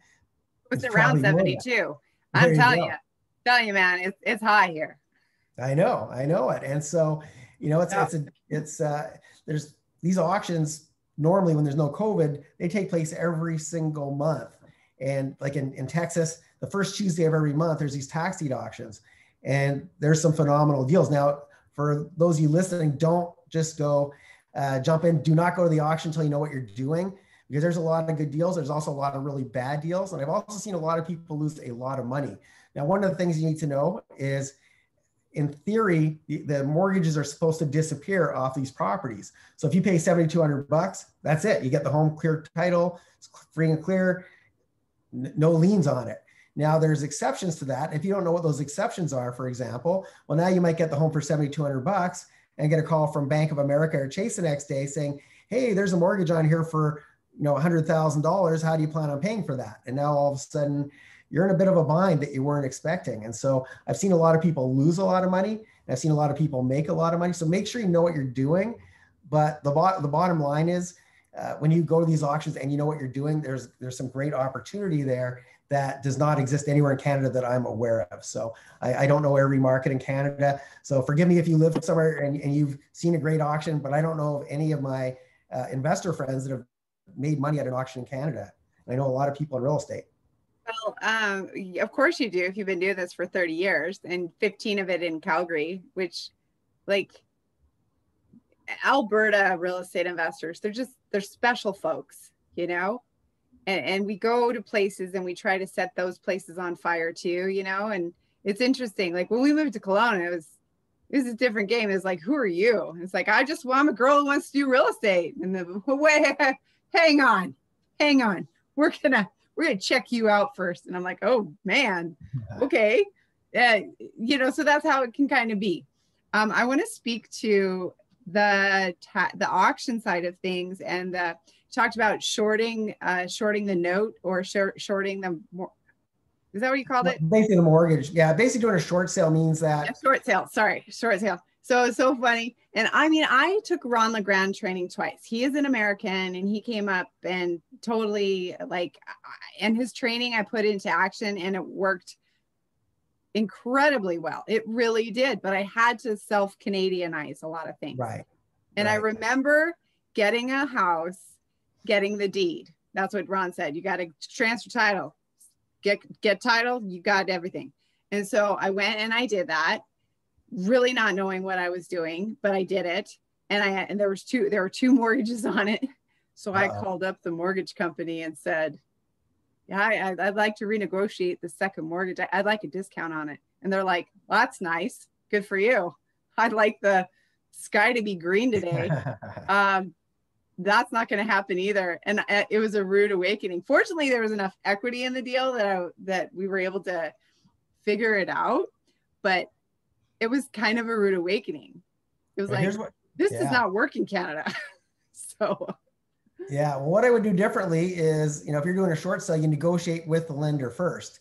It was it's around 72. I'm telling you, you, telling you, man, it's it's high here. I know, I know it. And so, you know, it's yeah. it's a it's uh there's these auctions normally when there's no COVID, they take place every single month. And like in, in Texas, the first Tuesday of every month, there's these tax deed auctions. And there's some phenomenal deals. Now, for those of you listening, don't just go uh, jump in. Do not go to the auction until you know what you're doing because there's a lot of good deals. There's also a lot of really bad deals. And I've also seen a lot of people lose a lot of money. Now, one of the things you need to know is in theory, the mortgages are supposed to disappear off these properties. So if you pay 7,200 bucks, that's it. You get the home clear title, it's free and clear, no liens on it. Now there's exceptions to that. If you don't know what those exceptions are, for example, well, now you might get the home for 7,200 bucks and get a call from Bank of America or Chase the next day saying, Hey, there's a mortgage on here for, you know, $100,000. How do you plan on paying for that? And now all of a sudden you're in a bit of a bind that you weren't expecting. And so I've seen a lot of people lose a lot of money. And I've seen a lot of people make a lot of money. So make sure you know what you're doing. But the, bo- the bottom line is uh, when you go to these auctions and you know what you're doing, there's there's some great opportunity there that does not exist anywhere in Canada that I'm aware of. So I, I, don't know every market in Canada. So forgive me if you live somewhere and, and you've seen a great auction, but I don't know of any of my uh, investor friends that have made money at an auction in Canada. I know a lot of people in real estate. Well, um, of course you do if you've been doing this for 30 years and 15 of it in Calgary, which like Alberta real estate investors, they're just, they're special folks, you know? And, and we go to places and we try to set those places on fire too, you know? And it's interesting. Like when we moved to Kelowna, it was, it was a different game. It's like, who are you? It's like, I just, well, I'm a girl who wants to do real estate. And the way, hang on, hang on. We're gonna, we're going to check you out first. And I'm like, oh man, okay. Uh, you know, so that's how it can kind of be. Um, I want to speak to the ta- the auction side of things and the talked about shorting uh, shorting the note or short, shorting the more is that what you called it basically the mortgage yeah basically doing a short sale means that yeah, short sale sorry short sale so it's so funny. And I mean, I took Ron LeGrand training twice. He is an American and he came up and totally like, and his training I put into action and it worked incredibly well. It really did. But I had to self Canadianize a lot of things. Right. And right. I remember getting a house, getting the deed. That's what Ron said. You got to transfer title, get get title. You got everything. And so I went and I did that really not knowing what I was doing, but I did it. And I and there was two there were two mortgages on it. So Uh-oh. I called up the mortgage company and said, "Yeah, I, would like to renegotiate the second mortgage. I'd like a discount on it." And they're like, well, "That's nice. Good for you. I'd like the sky to be green today." um, that's not going to happen either. And it was a rude awakening. Fortunately, there was enough equity in the deal that I, that we were able to figure it out. But it was kind of a rude awakening. It was like, what, this yeah. does not work in Canada. so, yeah. Well, what I would do differently is, you know, if you're doing a short sale, you negotiate with the lender first,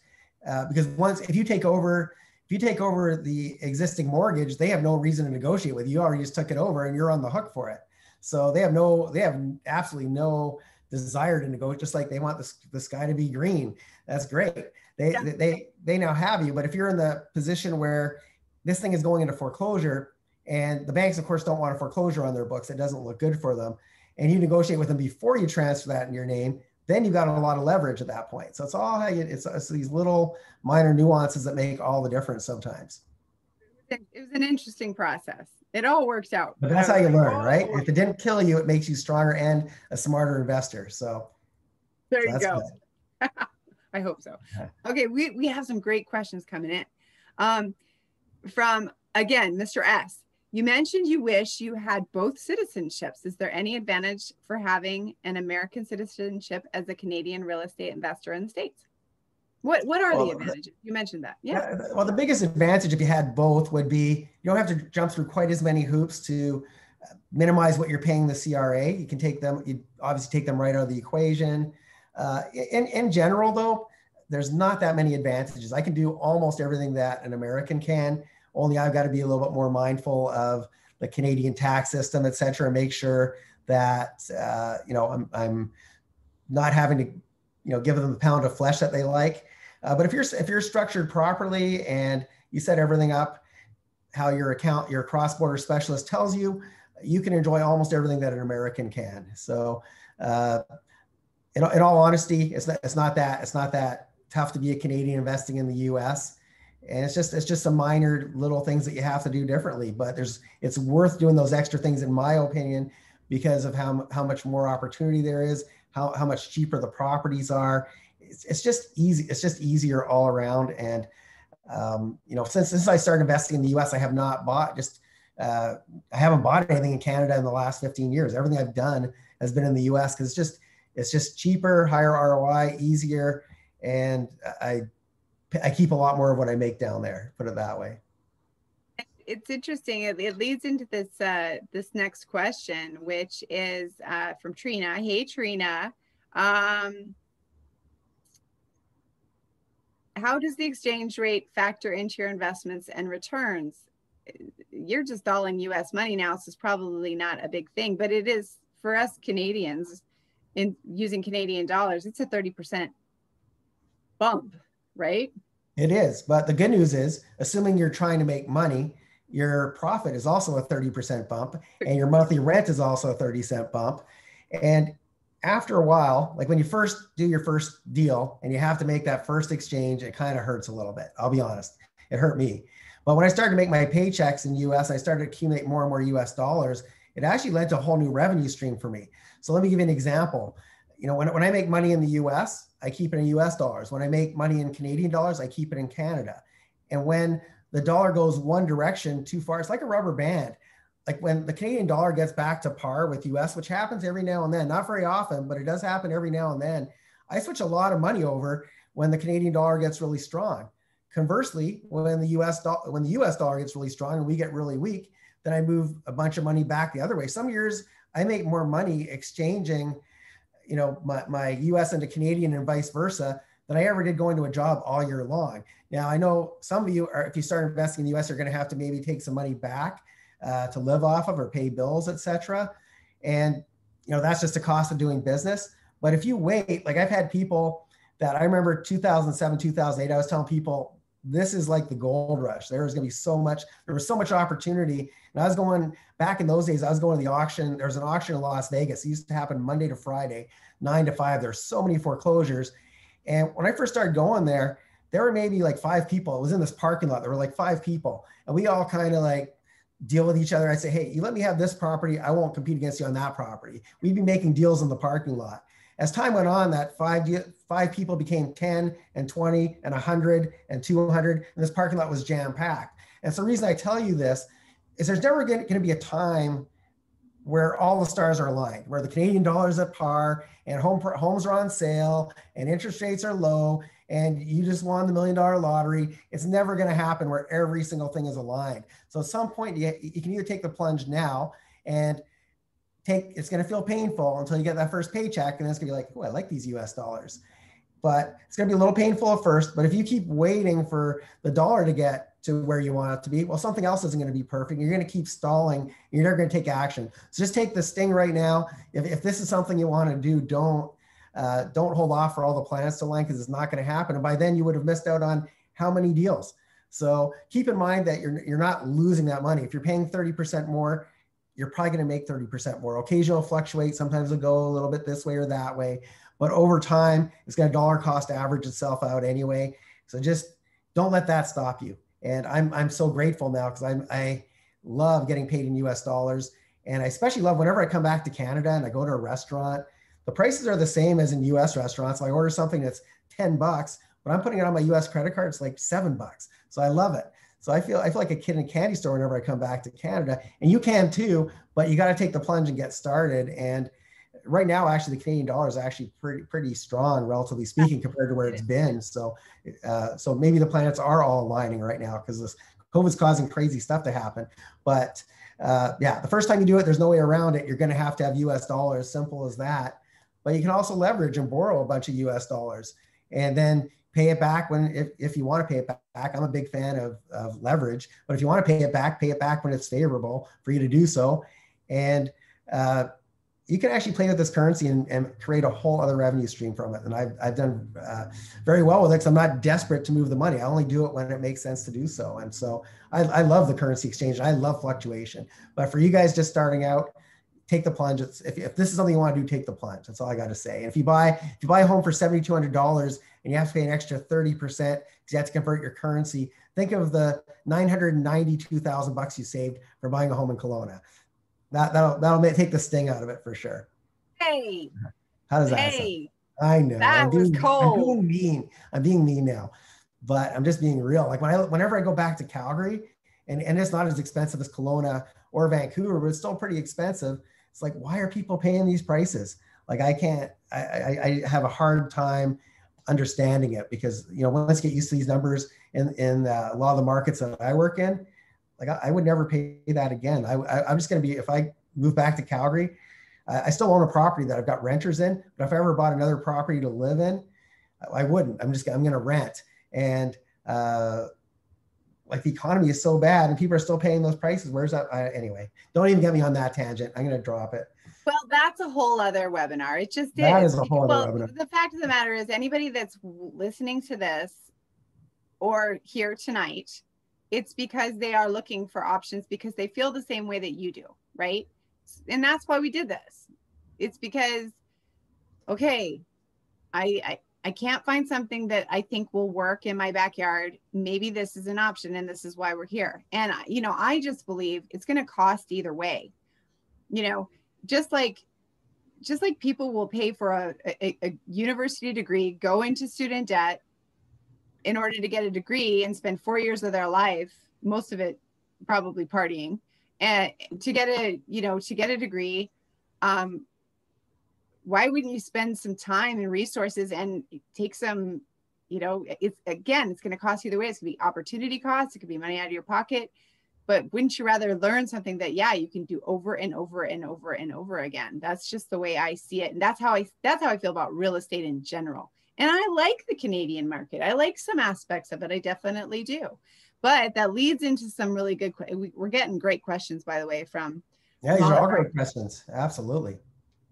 uh, because once if you take over, if you take over the existing mortgage, they have no reason to negotiate with you. You already just took it over, and you're on the hook for it. So they have no, they have absolutely no desire to negotiate. Just like they want the, the sky to be green. That's great. They, yeah. they they now have you. But if you're in the position where this thing is going into foreclosure and the banks of course don't want a foreclosure on their books. It doesn't look good for them. And you negotiate with them before you transfer that in your name then you've got a lot of leverage at that point. So it's all how you it's, it's these little minor nuances that make all the difference sometimes. It was an interesting process. It all works out. But that's how you learn right? if it didn't kill you it makes you stronger and a smarter investor. So there so you go. i hope so. Okay we, we have some great questions coming in. Um, from again, Mr. S. You mentioned you wish you had both citizenships. Is there any advantage for having an American citizenship as a Canadian real estate investor in the States? What what are well, the advantages? You mentioned that. Yeah. Well, the biggest advantage if you had both would be you don't have to jump through quite as many hoops to uh, minimize what you're paying the CRA. You can take them, you obviously take them right out of the equation. Uh, in, in general, though, there's not that many advantages. I can do almost everything that an American can. Only I've got to be a little bit more mindful of the Canadian tax system, et cetera, and make sure that uh, you know I'm, I'm not having to you know give them the pound of flesh that they like. Uh, but if you're if you're structured properly and you set everything up how your account your cross-border specialist tells you, you can enjoy almost everything that an American can. So. Uh, in, in all honesty, it's not, it's not that, it's not that tough to be a Canadian investing in the US. And it's just, it's just some minor little things that you have to do differently, but there's, it's worth doing those extra things in my opinion, because of how, how much more opportunity there is, how, how much cheaper the properties are. It's, it's just easy. It's just easier all around. And, um, you know, since, since I started investing in the US, I have not bought just, uh, I haven't bought anything in Canada in the last 15 years. Everything I've done has been in the US because it's just, it's just cheaper, higher ROI, easier. And I, I keep a lot more of what I make down there, put it that way. It's interesting. It, it leads into this uh, this next question, which is uh, from Trina. Hey, Trina. Um, how does the exchange rate factor into your investments and returns? You're just all in US money now, so it's probably not a big thing, but it is for us Canadians in using Canadian dollars, it's a 30% bump, right? It is. But the good news is, assuming you're trying to make money, your profit is also a 30% bump, and your monthly rent is also a 30 cent bump. And after a while, like when you first do your first deal and you have to make that first exchange, it kind of hurts a little bit. I'll be honest, it hurt me. But when I started to make my paychecks in US, I started to accumulate more and more US dollars. It actually led to a whole new revenue stream for me. So let me give you an example. You know, when, when I make money in the US, I keep it in US dollars. When I make money in Canadian dollars, I keep it in Canada. And when the dollar goes one direction too far, it's like a rubber band. Like when the Canadian dollar gets back to par with US, which happens every now and then, not very often, but it does happen every now and then. I switch a lot of money over when the Canadian dollar gets really strong. Conversely, when the US do- when the US dollar gets really strong and we get really weak, then I move a bunch of money back the other way. Some years I make more money exchanging, you know, my, my US into Canadian and vice versa than I ever did going to a job all year long. Now I know some of you are, if you start investing in the US, you're going to have to maybe take some money back uh, to live off of or pay bills, etc. And you know, that's just a cost of doing business. But if you wait, like I've had people that I remember 2007, 2008, I was telling people this is like the gold rush. There was going to be so much, there was so much opportunity. And I was going back in those days, I was going to the auction. There was an auction in Las Vegas. It used to happen Monday to Friday, nine to five. There's so many foreclosures. And when I first started going there, there were maybe like five people. It was in this parking lot. There were like five people. And we all kind of like deal with each other. I'd say, hey, you let me have this property. I won't compete against you on that property. We'd be making deals in the parking lot as time went on, that five five people became 10 and 20 and 100 and 200, and this parking lot was jam packed. And so the reason I tell you this is there's never going to be a time where all the stars are aligned, where the Canadian dollar is at par and home homes are on sale and interest rates are low and you just won the million dollar lottery. It's never going to happen where every single thing is aligned. So at some point, you, you can either take the plunge now and take it's going to feel painful until you get that first paycheck and it's going to be like oh i like these us dollars. But it's going to be a little painful at first but if you keep waiting for the dollar to get to where you want it to be well something else isn't going to be perfect. You're going to keep stalling. You're never going to take action. So just take the sting right now. If, if this is something you want to do don't uh, don't hold off for all the planets to align because it's not going to happen. And by then you would have missed out on how many deals. So keep in mind that you're, you're not losing that money. If you're paying 30% more you're probably going to make 30% more. Occasional fluctuate. Sometimes it'll go a little bit this way or that way. But over time, it's going to dollar cost average itself out anyway. So just don't let that stop you. And I'm, I'm so grateful now because I'm, I love getting paid in US dollars. And I especially love whenever I come back to Canada and I go to a restaurant, the prices are the same as in US restaurants. So I order something that's 10 bucks, but I'm putting it on my US credit card, it's like seven bucks. So I love it. So I feel I feel like a kid in a candy store whenever I come back to Canada, and you can too. But you got to take the plunge and get started. And right now, actually, the Canadian dollar is actually pretty pretty strong, relatively speaking, compared to where it's been. So, uh, so maybe the planets are all aligning right now because this COVID's causing crazy stuff to happen. But uh, yeah, the first time you do it, there's no way around it. You're going to have to have U.S. dollars, simple as that. But you can also leverage and borrow a bunch of U.S. dollars, and then pay it back when if, if you want to pay it back i'm a big fan of, of leverage but if you want to pay it back pay it back when it's favorable for you to do so and uh, you can actually play with this currency and, and, create a whole other revenue stream from it and i've, I've done uh, very well with it because i'm not desperate to move the money i only do it when it makes sense to do so and so I, I love the currency exchange i love fluctuation but for you guys just starting out take the plunge. If, if this is something you want to do, take the plunge. That's all I got to say. And if you buy if you buy a home for seventy two hundred dollars and you have to pay an extra thirty percent because you have to convert your currency, think of the nine hundred ninety two thousand bucks you saved for buying a home in Kelowna. That that'll that'll take the sting out of it for sure. Hey, how does that? Hey, sound? I know. That I'm being, was cold. I'm being mean. I'm being mean now, but I'm just being real. Like when I whenever I go back to Calgary, and and it's not as expensive as Kelowna or Vancouver, but it's still pretty expensive it's like why are people paying these prices like i can't i i, I have a hard time understanding it because you know once you get used to these numbers in in uh, a lot of the markets that i work in like i, I would never pay that again I, I am just going to be if i move back to calgary I, I still own a property that i've got renters in but if i ever bought another property to live in i wouldn't i'm just i'm going to rent and uh like the economy is so bad and people are still paying those prices. Where's that? Anyway, don't even get me on that tangent. I'm going to drop it. Well, that's a whole other webinar. It just that is. is a whole well, other webinar. The fact of the matter is, anybody that's listening to this or here tonight, it's because they are looking for options because they feel the same way that you do, right? And that's why we did this. It's because, okay, I, I I can't find something that I think will work in my backyard. Maybe this is an option and this is why we're here. And, you know, I just believe it's going to cost either way. You know, just like, just like people will pay for a, a, a university degree, go into student debt in order to get a degree and spend four years of their life, most of it probably partying, and to get a, you know, to get a degree, um, why wouldn't you spend some time and resources and take some you know it's again it's going to cost you the way. It's going to be opportunity costs. It could be money out of your pocket but wouldn't you rather learn something that yeah you can do over and over and over and over again? That's just the way i see it and that's how i that's how i feel about real estate in general. And i like the canadian market. I like some aspects of it. I definitely do. But that leads into some really good we're getting great questions by the way from yeah these are all great questions. Absolutely.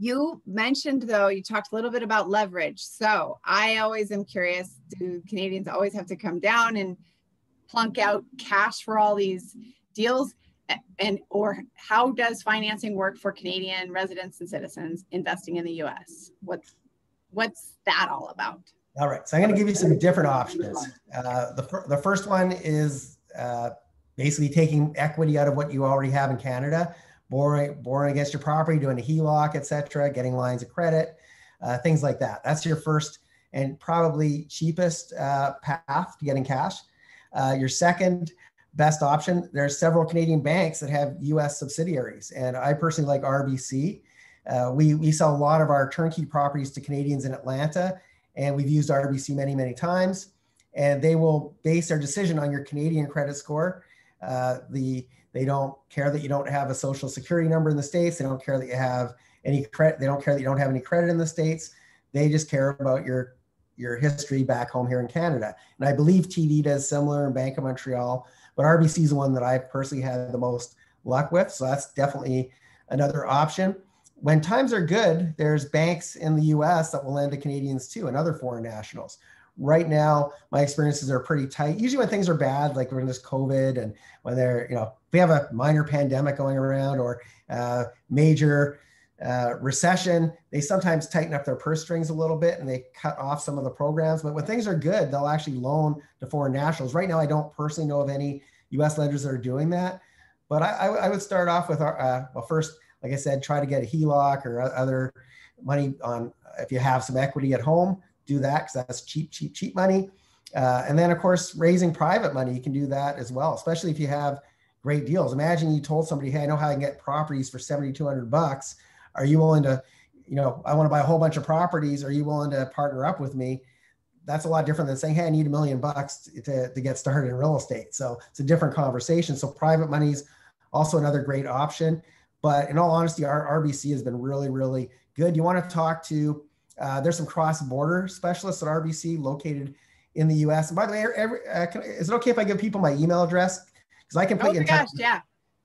You mentioned though, you talked a little bit about leverage. So I always am curious do Canadians always have to come down and plunk out cash for all these deals? And or how does financing work for Canadian residents and citizens investing in the US? What's what's that all about? All right, so I'm going to give you some different options. Uh, the, the first one is uh, basically taking equity out of what you already have in Canada borrowing, borrowing against your property, doing a HELOC, etc., getting lines of credit, uh, things like that. That's your first and probably cheapest uh, path to getting cash. Uh, your second best option, there's several Canadian banks that have US subsidiaries, and I personally like RBC. Uh, we, we sell a lot of our turnkey properties to Canadians in Atlanta, and we've used RBC many, many times. And they will base their decision on your Canadian credit score. Uh, the they don't care that you don't have a social security number in the States. They don't care that you have any credit. They don't care that you don't have any credit in the States. They just care about your your history back home here in Canada. And I believe TD does similar in Bank of Montreal, but RBC is the one that I've personally had the most luck with. So that's definitely another option. When times are good, there's banks in the US that will lend to Canadians too and other foreign nationals right now my experiences are pretty tight usually when things are bad like when there's covid and when they're you know we have a minor pandemic going around or uh, major uh, recession they sometimes tighten up their purse strings a little bit and they cut off some of the programs but when things are good they'll actually loan to foreign nationals right now i don't personally know of any us lenders that are doing that but i, I would start off with our uh, well first like i said try to get a heloc or other money on if you have some equity at home do that because that's cheap, cheap, cheap money. Uh, and then, of course, raising private money, you can do that as well, especially if you have great deals. Imagine you told somebody, "Hey, I know how I can get properties for seventy two hundred bucks. Are you willing to, you know, I want to buy a whole bunch of properties. Are you willing to partner up with me?" That's a lot different than saying, "Hey, I need a million bucks to, to get started in real estate." So it's a different conversation. So private money is also another great option. But in all honesty, our RBC has been really, really good. You want to talk to uh, there's some cross-border specialists at RBC located in the U.S. And by the way, every, uh, can, is it okay if I give people my email address? Because I can put oh you in gosh, touch. Yeah.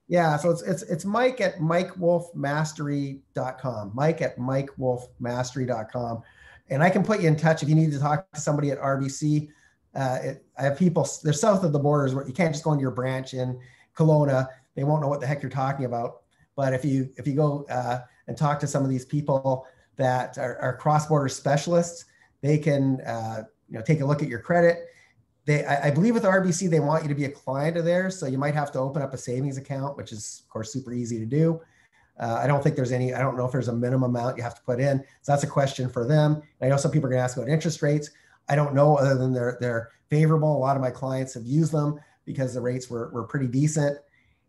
Yeah. So it's it's it's Mike at MikesWealthMastery.com. Mike at MikesWealthMastery.com, and I can put you in touch if you need to talk to somebody at RBC. Uh, it, I have people. They're south of the borders where you can't just go into your branch in Kelowna. They won't know what the heck you're talking about. But if you if you go uh, and talk to some of these people that are, are cross-border specialists, they can uh, you know take a look at your credit. They, I, I, believe with RBC, they want you to be a client of theirs, so you might have to open up a savings account, which is of course super easy to do. Uh, I don't think there's any. I don't know if there's a minimum amount you have to put in. So that's a question for them. And I know some people are going to ask about interest rates. I don't know other than they're they're favorable. A lot of my clients have used them because the rates were were pretty decent,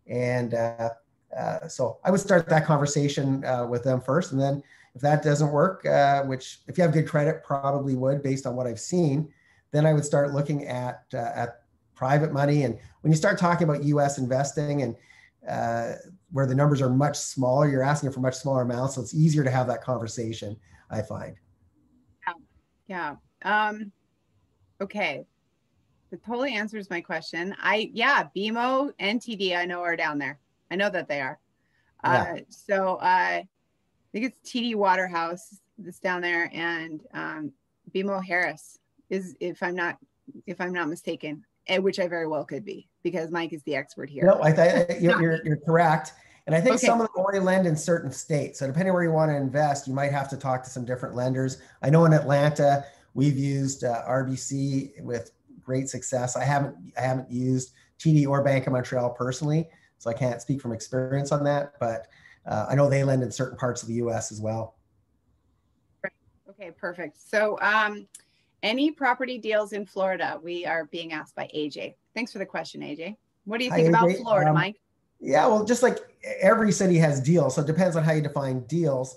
and uh, uh, so I would start that conversation uh, with them first, and then if that doesn't work, uh, which if you have good credit, probably would based on what I've seen, then I would start looking at uh, at private money. And when you start talking about U.S. investing and uh, where the numbers are much smaller, you're asking for much smaller amounts, so it's easier to have that conversation. I find. Yeah. Yeah. Um, okay. It totally answers my question. I yeah, BMO and TD I know are down there. I know that they are. Yeah. Uh, so uh, I think it's TD Waterhouse that's down there, and um, BMO Harris is, if I'm not if I'm not mistaken, eh, which I very well could be because Mike is the expert here. No, I th- you're, you're, you're correct. And I think okay. some of them only lend in certain states. So depending where you want to invest, you might have to talk to some different lenders. I know in Atlanta we've used uh, RBC with great success. I haven't I haven't used TD or Bank of Montreal personally, so I can't speak from experience on that, but uh, I know they lend in certain parts of the US as well. Okay, perfect. So, um, any property deals in Florida? We are being asked by AJ. Thanks for the question, AJ. What do you think Hi, about AJ. Florida, um, Mike? Yeah, well, just like every city has deals, so it depends on how you define deals.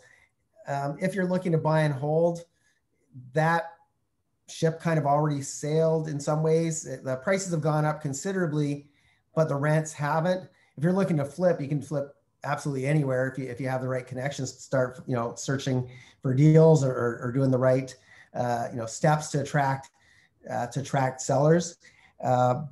Um, if you're looking to buy and hold, that ship kind of already sailed in some ways. The prices have gone up considerably, but the rents haven't if you're looking to flip, you can flip absolutely anywhere if you if you have the right connections. Start you know searching for deals or, or, or doing the right uh, you know steps to attract uh, to attract sellers. Uh,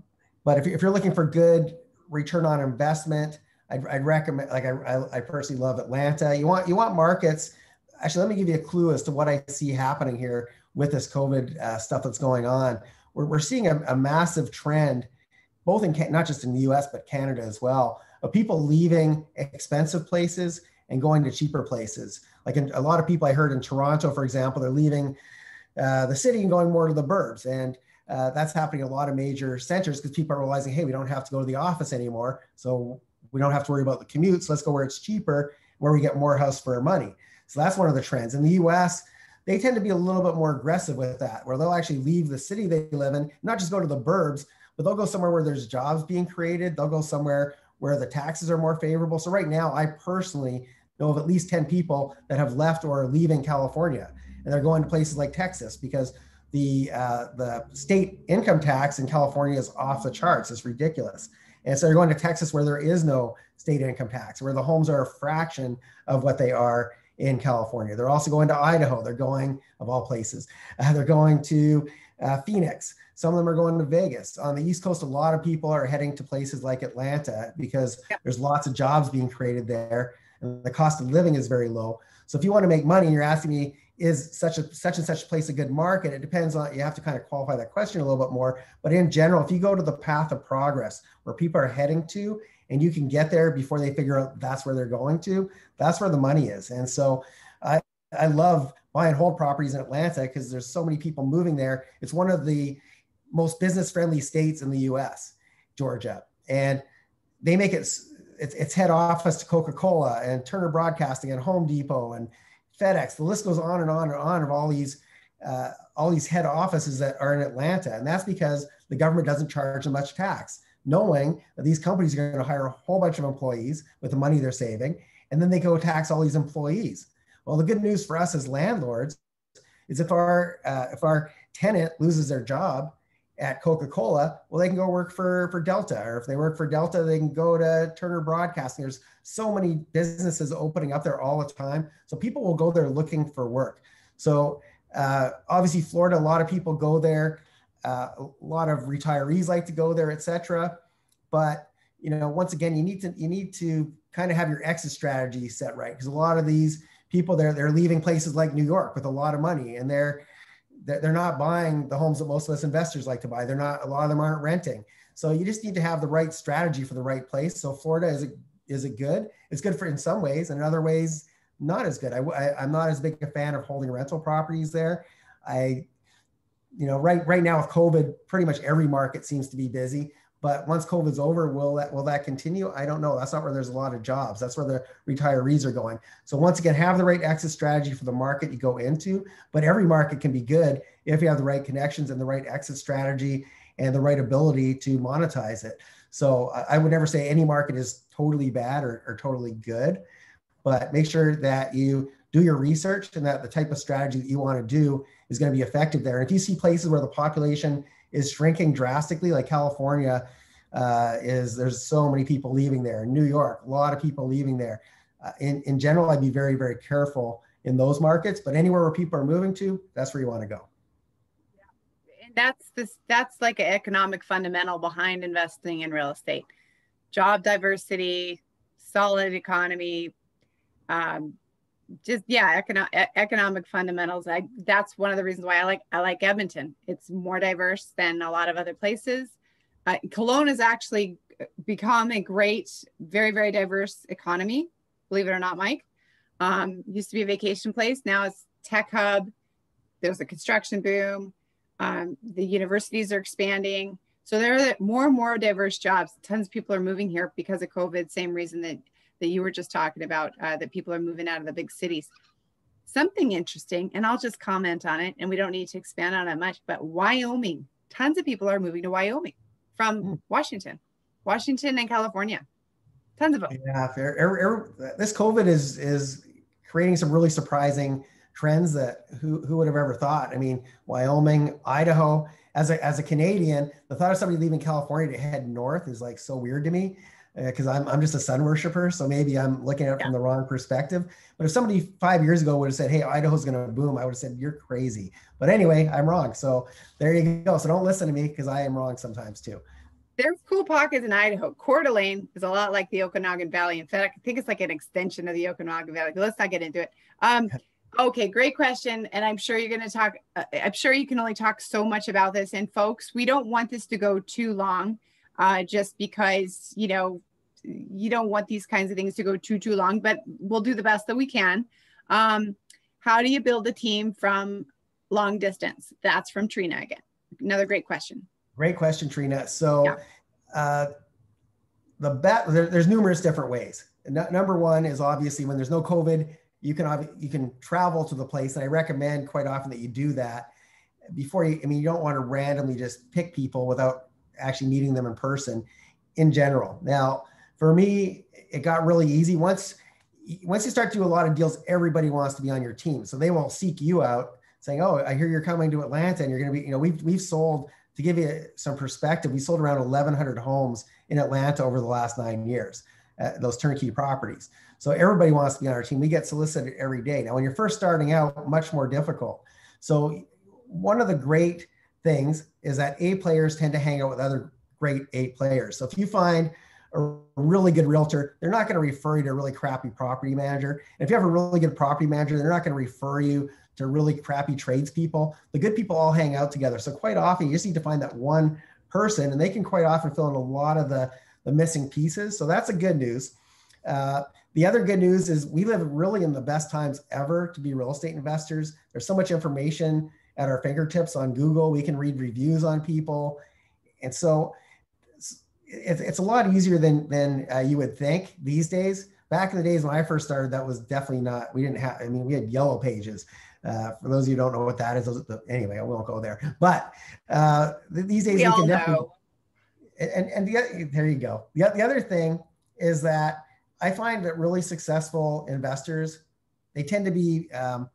but if, if you're looking for good return on investment, I'd, I'd recommend like I, I, personally love Atlanta. You want you want markets. Actually, let me give you a clue as to what I see happening here with this COVID uh, stuff that's going on. We're, we're seeing a, a massive trend both in not just in the US but Canada as well of people leaving expensive places and going to cheaper places. Like in, a lot of people I heard in Toronto, for example, they're leaving the city and going more to the burbs, and uh, that's happening in a lot of major centers because people are realizing, hey, we don't have to go to the office anymore, so we don't have to worry about the commutes. Let's go where it's cheaper, where we get more house for our money. So that's one of the trends. In the U.S., they tend to be a little bit more aggressive with that, where they'll actually leave the city they live in, not just go to the burbs, but they'll go somewhere where there's jobs being created. They'll go somewhere where the taxes are more favorable. So right now, I personally know of at least 10 people that have left or are leaving California, and they're going to places like Texas because the uh, the state income tax in California is off the charts. It's ridiculous. And so they're going to Texas where there is no state income tax, where the homes are a fraction of what they are in California. They're also going to Idaho. They're going, of all places, uh, they're going to uh, Phoenix. Some of them are going to Vegas. On the East Coast, a lot of people are heading to places like Atlanta because there's lots of jobs being created there and the cost of living is very low. So if you want to make money, you're asking me, is such a such and such place a good market? It depends on you have to kind of qualify that question a little bit more. But in general, if you go to the path of progress where people are heading to and you can get there before they figure out that's where they're going to, that's where the money is. And so I I love buy and hold properties in Atlanta because there's so many people moving there. It's one of the most business friendly states in the US, Georgia. And they make it its, its head office to Coca-Cola and Turner Broadcasting and Home Depot and FedEx. The list goes on and on and on of all these uh, all these head offices that are in Atlanta, and that's because the government doesn't charge them much tax, knowing that these companies are going to hire a whole bunch of employees with the money they're saving, and then they go tax all these employees. Well, the good news for us as landlords is if our uh, if our tenant loses their job, at Coca-Cola, well, they can go work for for Delta, or if they work for Delta, they can go to Turner Broadcasting. There's so many businesses opening up there all the time, so people will go there looking for work. So uh, obviously, Florida, a lot of people go there. Uh, a lot of retirees like to go there, etc. But you know, once again, you need to you need to kind of have your exit strategy set right because a lot of these people they're they're leaving places like New York with a lot of money, and they're they're not buying the homes that most of us investors like to buy. They're not, a lot of them aren't renting. So you just need to have the right strategy for the right place. So Florida is a is it good? It's good for in some ways, and in other ways, not as good. I, I am not as big a fan of holding rental properties there. I, you know, right right now with COVID, pretty much every market seems to be busy. But once COVID's over, will that will that continue? I don't know. That's not where there's a lot of jobs. That's where the retirees are going. So once again, have the right exit strategy for the market you go into. But every market can be good if you have the right connections and the right exit strategy and the right ability to monetize it. So I would never say any market is totally bad or, or totally good, but make sure that you do your research and that the type of strategy that you want to do is going to be effective there. And if you see places where the population is shrinking drastically, like California uh, is, there's so many people leaving there. New York, a lot of people leaving there. Uh, in, in general, I'd be very, very careful in those markets, but anywhere where people are moving to, that's where you want to go that's this that's like an economic fundamental behind investing in real estate job diversity solid economy um, just yeah economic economic fundamentals. I, that's one of the reasons why i like i like edmonton. It's more diverse than a lot of other places. Uh, Kelowna has actually become a great very very diverse economy believe it or not mike. Um, used to be a vacation place. Now it's tech hub. There's a construction boom. Um, the universities are expanding. So there are more and more diverse jobs. Tons of people are moving here because of COVID. Same reason that that you were just talking about uh, that people are moving out of the big cities. Something interesting, and I'll just comment on it, and we don't need to expand on it much. But Wyoming, tons of people are moving to Wyoming from mm. Washington, Washington and California. Tons of them. Yeah, fair. This COVID is is creating some really surprising trends that who, who would have ever thought? I mean, Wyoming, Idaho, as a, as a Canadian, the thought of somebody leaving California to head north is like so weird to me because I'm, I'm just a sun worshiper. So maybe I'm looking at it yeah. from the wrong perspective. But if somebody five years ago would have said, Hey, Idaho's going to boom, I would have said, You're crazy. But anyway, I'm wrong. So there you go. So don't listen to me because I am wrong sometimes too. There's cool pockets in Idaho. Coeur d'Alene is a lot like the Okanagan Valley. In fact, I think it's like an extension of the Okanagan Valley. But let's not get into it. Um, Okay, great question. And I'm sure you're going to talk, uh, I'm sure you can only talk so much about this. And folks, we don't want this to go too long uh, just because, you know, you don't want these kinds of things to go too, too long, but we'll do the best that we can. Um, how do you build a team from long distance? That's from Trina again. Another great question. Great question, Trina. So, yeah. uh, the bet there, there's numerous different ways. number one is obviously when there's no COVID, you can you can travel to the place and i recommend quite often that you do that before you i mean you don't want to randomly just pick people without actually meeting them in person in general now for me it got really easy once once you start to do a lot of deals everybody wants to be on your team so they will seek you out saying oh i hear you're coming to atlanta and you're going to be you know we've, we've sold to give you some perspective we sold around 1100 homes in atlanta over the last nine years uh, those turnkey properties so everybody wants to be on our team. We get solicited every day. Now, when you're first starting out, much more difficult. So one of the great things is that A players tend to hang out with other great A players. So if you find a really good realtor, they're not going to refer you to a really crappy property manager. And if you have a really good property manager, they're not going to refer you to really crappy tradespeople. The good people all hang out together. So quite often you just need to find that one person and they can quite often fill in a lot of the, the missing pieces. So that's a good news. Uh, the other good news is we live really in the best times ever to be real estate investors. There's so much information at our fingertips on Google. We can read reviews on people. And so it's, it's a lot easier than, than uh, you would think these days. Back in the days when I first started, that was definitely not, we didn't have, I mean, we had yellow pages. Uh, for those of you who don't know what that is, anyway, I won't go there. But uh, these days, we, we can definitely. Know. And, and the, there you go. The, the other thing is that I find that really successful investors, they tend to be, um,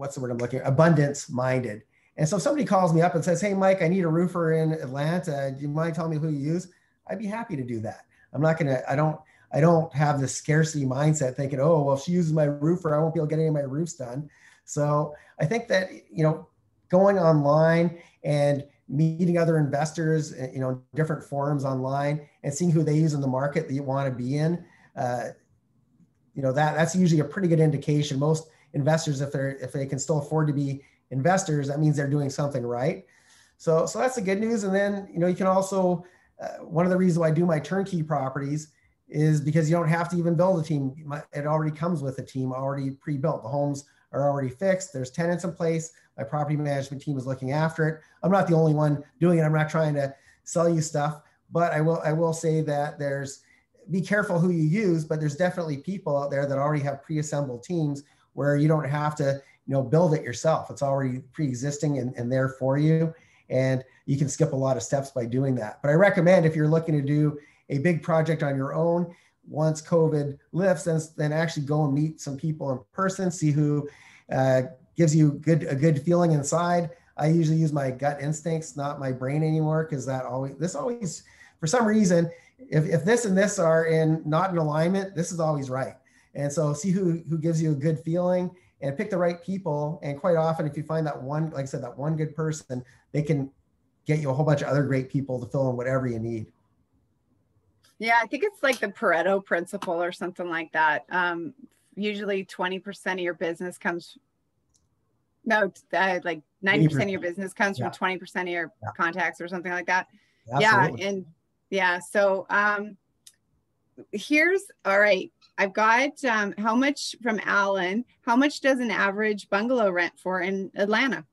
what's the word I'm looking at? Abundance minded. And so if somebody calls me up and says, Hey, Mike, I need a roofer in Atlanta. Do you mind telling me who you use? I'd be happy to do that. I'm not going to, I don't, I don't have this scarcity mindset thinking, oh, well, if she uses my roofer, I won't be able to get any of my roofs done. So I think that, you know, going online and meeting other investors, eh, you know, different forums online and seeing who they use in the market that you want to be in. Uh, you know, that that's usually a pretty good indication. Most investors, if they're if they can still afford to be investors, that means they're doing something right. So so that's the good news. And then you know you can also uh, one of the reasons why I do my turnkey properties is because you don't have to even build a team. It already comes with a team already pre-built. The homes are already fixed. There's tenants in place. My property management team is looking after it. I'm not the only one doing it. I'm not trying to sell you stuff, but I will I will say that there's be careful who you use, but there's definitely people out there that already have pre-assembled teams where you don't have to, you know, build it yourself. It's already pre-existing and, and there for you. And you can skip a lot of steps by doing that. But I recommend if you're looking to do a big project on your own, once COVID lifts, then, then actually go and meet some people in person, see who uh, gives you good a good feeling inside. I usually use my gut instincts, not my brain anymore, because that always this always for some reason, if, if this and this are in not in alignment, this is always right. And so see who who gives you a good feeling and pick the right people. And quite often, if you find that one, like I said, that one good person, they can get you a whole bunch of other great people to fill in whatever you need. Yeah, I think it's like the Pareto principle or something like that. Um, usually 20% of your business comes, no, uh, like 90% of your business comes yeah. from 20% of your yeah. contacts or something like that. Absolutely. Yeah. And yeah, so um, here's, all right, I've got um, how much from Alan, how much does an average bungalow rent for in Atlanta?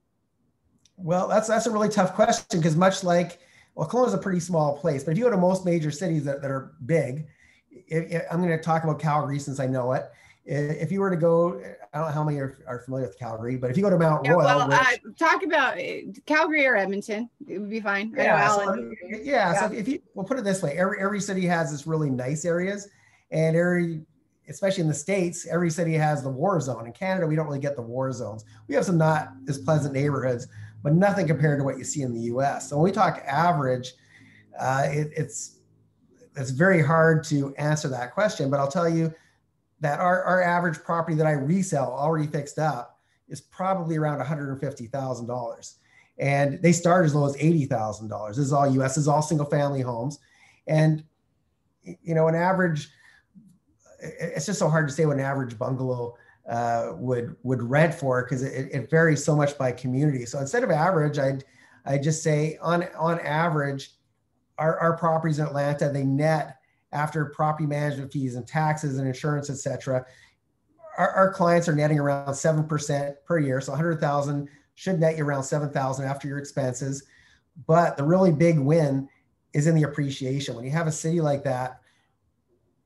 Well, that's, that's a really tough question because much like, well, Kelowna is a pretty small place, but if you go to most major cities that, that are big, if, if, I'm going to talk about Calgary since I know it. If you were to go, I don't know how many are, are familiar with Calgary, but if you go to Mount yeah, Royal, well, which, uh, talk about uh, Calgary or Edmonton, it would be fine. Yeah, so, yeah, yeah. So if you, we'll put it this way, every every city has this really nice areas, and every especially in the states, every city has the war zone. In Canada, we don't really get the war zones. We have some not as pleasant neighborhoods, but nothing compared to what you see in the U.S. So when we talk average, uh, it, it's it's very hard to answer that question. But I'll tell you that our, our average property that I resell already fixed up is probably around $150,000. And they start as low as $80,000. This is all US, this is all single family homes. And, you know, an average, it's just so hard to say what an average bungalow uh, would would rent for because it, it varies so much by community. So instead of average, I'd I just say on on average, our, our properties in Atlanta they net after property management fees and taxes and insurance, et cetera. Our, our clients are netting around seven percent per year, so 100,000 should net you around 7,000 after your expenses. But the really big win is in the appreciation. When you have a city like that,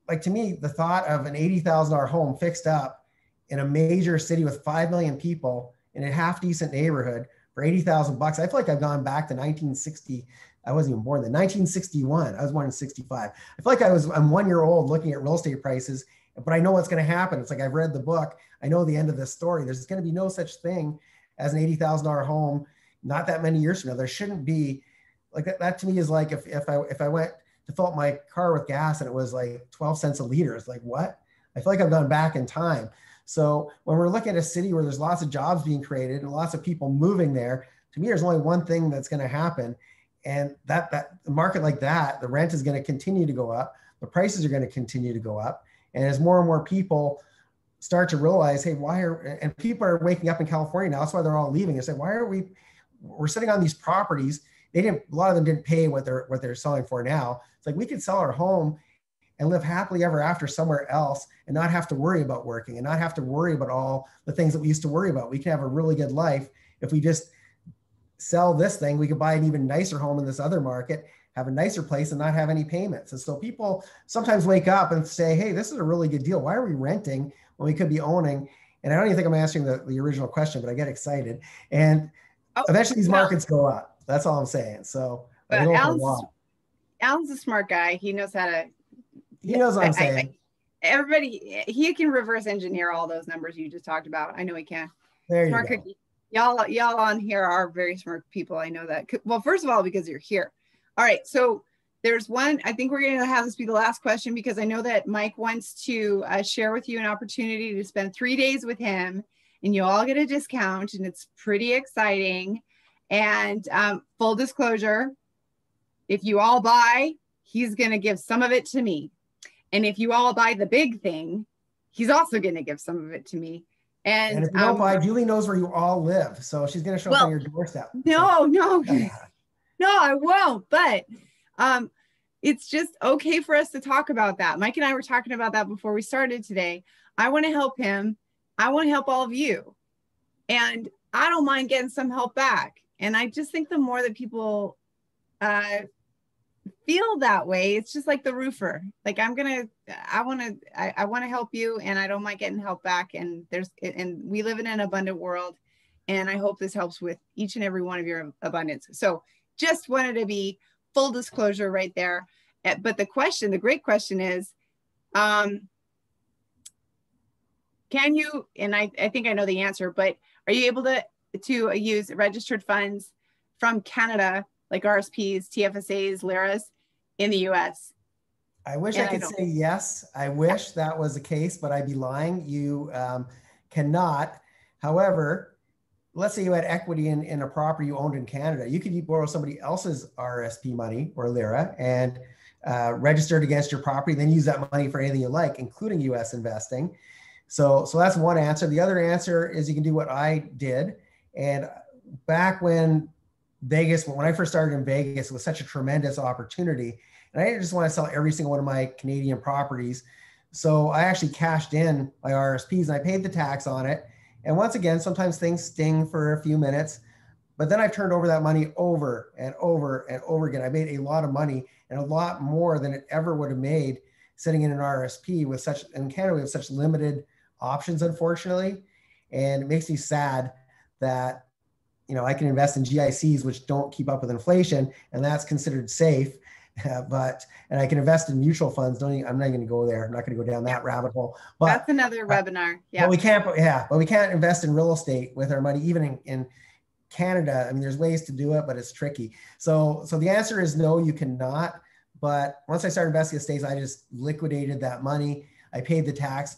like to me, the thought of an $80,000 home fixed up in a major city with 5 million people in a half decent neighborhood for 80,000 bucks. I feel like I've gone back to 1960. I wasn't even born then, 1961. I was born in 65. I feel like I was, I'm one year old looking at real estate prices, but I know what's going to happen. It's like I've read the book. I know the end of this story. There's going to be no such thing as an $80,000 home not that many years from now. There shouldn't be like that. That to me is like if, if I, if I went to fill up my car with gas and it was like 12 cents a liter, it's like, what? I feel like I've gone back in time. So when we're looking at a city where there's lots of jobs being created and lots of people moving there, to me, there's only one thing that's going to happen. And that that market like that, the rent is going to continue to go up, the prices are going to continue to go up. And as more and more people start to realize, hey, why are and people are waking up in California now, that's why they're all leaving They say, why are we we're sitting on these properties? They didn't a lot of them didn't pay what they're what they're selling for now. It's like we could sell our home and live happily ever after somewhere else and not have to worry about working and not have to worry about all the things that we used to worry about. We can have a really good life if we just sell this thing. We could buy an even nicer home in this other market, have a nicer place, and not have any payments. And so people sometimes wake up and say, hey, this is a really good deal. Why are we renting when we could be owning? And I don't even think I'm answering the, the original question, but I get excited. And oh, eventually these markets go up. That's all I'm saying. So Alan's, Alan's a smart guy. He knows how to he knows what I'm saying. I, I, everybody, he can reverse engineer all those numbers you just talked about. I know he can. There smart you go. Cookie. Y'all, y'all on here are very smart people. I know that. Well, first of all, because you're here. All right. So there's one, I think we're going to have this be the last question because I know that Mike wants to uh, share with you an opportunity to spend three days with him and you all get a discount and it's pretty exciting. And um, full disclosure, if you all buy, he's going to give some of it to me. And if you all buy the big thing, he's also going to give some of it to me. And, and if you don't um, buy, Julie knows where you all live. So she's going to show well, up on your doorstep. No, no, no, I won't. But um, it's just okay for us to talk about that. Mike and I were talking about that before we started today. I want to help him. I want to help all of you. And I don't mind getting some help back. And I just think the more that people uh, feel that way, it's just like the roofer. Like I'm gonna, I want to, I, I want to help you, and I don't mind getting help back. And there's, and we live in an abundant world, and I hope this helps with each and every one of your abundance. So just wanted to be full disclosure right there. Eh, but the question, the great question is, um, can you? And I, I think I know the answer, but are you able to to use registered funds from Canada, like RSPs, TFSAs, LIRAs, in the US? I wish and I could I say yes. I wish that was the case, but I'd be lying. You um, cannot. However, let's say you had equity in, in a property you owned in Canada. You could borrow somebody else's RSP money or LIRA and uh, register it against your property, then use that money for anything you like, including US investing. So, so that's one answer. The other answer is you can do what I did. And back when Vegas, when I first started in Vegas, it was such a tremendous opportunity. And I didn't just want to sell every single one of my Canadian properties. So I actually cashed in my RSPs and I paid the tax on it. And once again, sometimes things sting for a few minutes, but then I've turned over that money over and over and over again. I made a lot of money and a lot more than it ever would have made sitting in an RSP with such in Canada we have such limited options, unfortunately. And it makes me sad that you know I can invest in GICs which don't keep up with inflation, and that's considered safe. Uh, but and I can invest in mutual funds. Don't even, I'm not going to go there. I'm not going to go down that rabbit hole. But that's another uh, webinar. Yeah. But we can't. Yeah, but we can't invest in real estate with our money, even in, in Canada. I mean, there's ways to do it, but it's tricky. So so the answer is no, you cannot. But once I started investing in states, I just liquidated that money. I paid the tax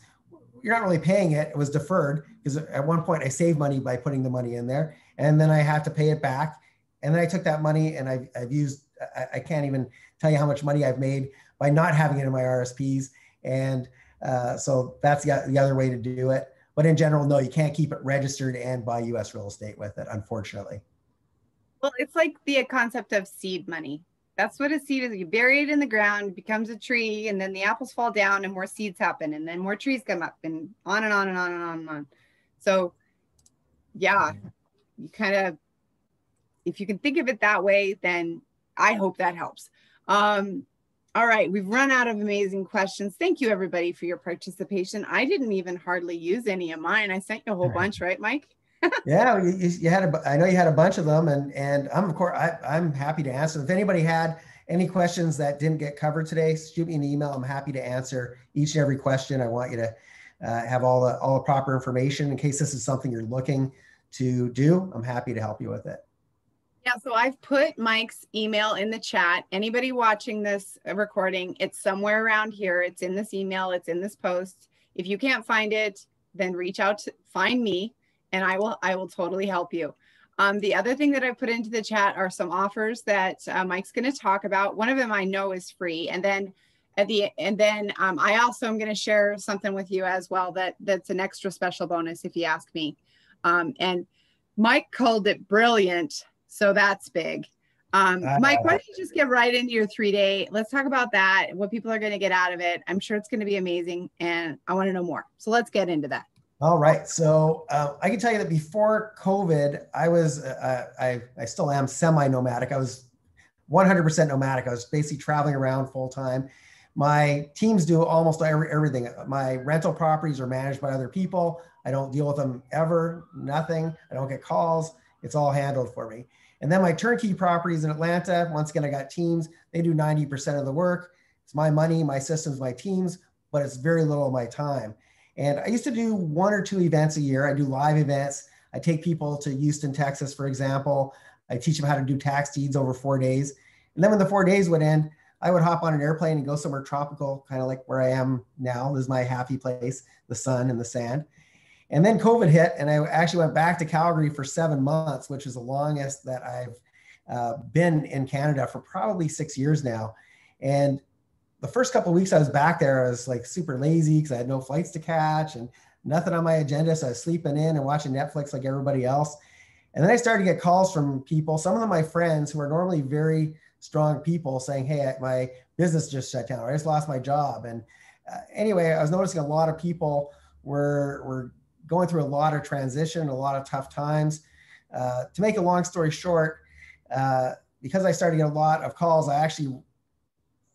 you're not really paying it. It was deferred because at one point I saved money by putting the money in there, and then I have to pay it back. And then I took that money and I've, I've used. I, I can't even tell you how much money I've made by not having it in my RSPs. And uh, so that's the, the other way to do it. But in general, no, you can't keep it registered and buy U.S. real estate with it, unfortunately. Well, it's like the concept of seed money. That's what a seed is. You bury it in the ground, becomes a tree, and then the apples fall down and more seeds happen, and then more trees come up, and on and on and on and on and on. So, yeah, you kind of, if you can think of it that way, then I hope that helps. Um, all right, we've run out of amazing questions. Thank you, everybody, for your participation. I didn't even hardly use any of mine. I sent you a whole bunch, right, Mike? yeah, you, you, had a, I know you had a bunch of them, and and I'm of course I, I'm happy to answer. If anybody had any questions that didn't get covered today, shoot me an email. I'm happy to answer each and every question. I want you to uh, have all the all the proper information in case this is something you're looking to do. I'm happy to help you with it. Yeah, so I've put Mike's email in the chat. Anybody watching this recording, it's somewhere around here. It's in this email, it's in this post. If you can't find it, then reach out to find me and I will I will totally help you. Um, the other thing that I put into the chat are some offers that uh, Mike's going to talk about. One of them I know is free, and then at the and then um, I also am going to share something with you as well that that's an extra special bonus if you ask me. Um, and Mike called it brilliant, so that's big. Um, uh, Mike, why don't you just get right into your three day? Let's talk about that. What people are going to get out of it. I'm sure it's going to be amazing, and I want to know more. So let's get into that. All right. So uh, I can tell you that before COVID, I was, uh, I, I still am semi nomadic. I was 100% nomadic. I was basically traveling around full time. My teams do almost every, everything. My rental properties are managed by other people. I don't deal with them ever, nothing. I don't get calls. It's all handled for me. And then my turnkey properties in Atlanta, once again, I got teams. They do 90% of the work. It's my money, my systems, my teams, but it's very little of my time. And I used to do one or two events a year. I do live events. I take people to Houston, Texas, for example. I teach them how to do tax deeds over four days. And then when the four days would end, I would hop on an airplane and go somewhere tropical, kind of like where I am now. This is my happy place, the sun and the sand. And then COVID hit, and I actually went back to Calgary for seven months, which is the longest that I've uh, been in Canada for probably six years now. And the first couple weeks I was back there, I was like super lazy because I had no flights to catch and nothing on my agenda. So I was sleeping in and watching Netflix like everybody else. And then I started to get calls from people, some of them my friends who are normally very strong people saying, Hey, my business just shut down, or I just lost my job. And uh, anyway, I was noticing a lot of people were, were going through a lot of transition, a lot of tough times. Uh, to make a long story short, uh, because I started getting a lot of calls, I actually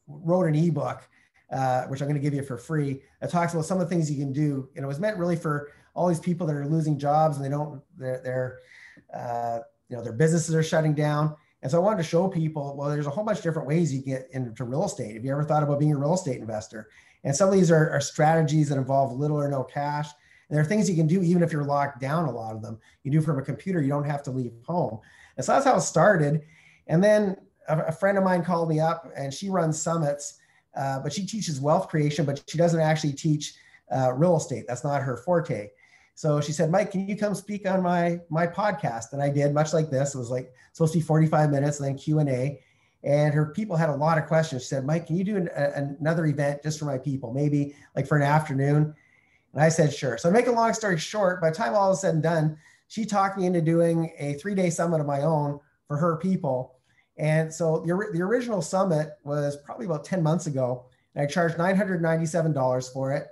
wrote an ebook, uh, which I'm going to give you for free. That talks about some of the things you can do, and it was meant really for all these people that are losing jobs and they don't, they're uh, you know, their businesses are shutting down. And so I wanted to show people, well, there's a whole bunch of different ways you can get into real estate. Have you ever thought about being a real estate investor? And some of these are, are strategies that involve little or no cash. And there are things you can do even if you're locked down. A lot of them you do from a computer. You don't have to leave home. And so that's how it started. And then a, a friend of mine called me up, and she runs summits, uh, but she teaches wealth creation, but she doesn't actually teach uh, real estate. That's not her forte. So she said, Mike, can you come speak on my my podcast? And I did, much like this. It was like supposed to be 45 minutes, and then Q and A. And her people had a lot of questions. She said, Mike, can you do an, a, another event just for my people, maybe like for an afternoon? And I said, sure. So to make a long story short, by the time all is said and done, she talked me into doing a three-day summit of my own for her people. And so the, the original summit was probably about 10 months ago. And I charged $997 for it.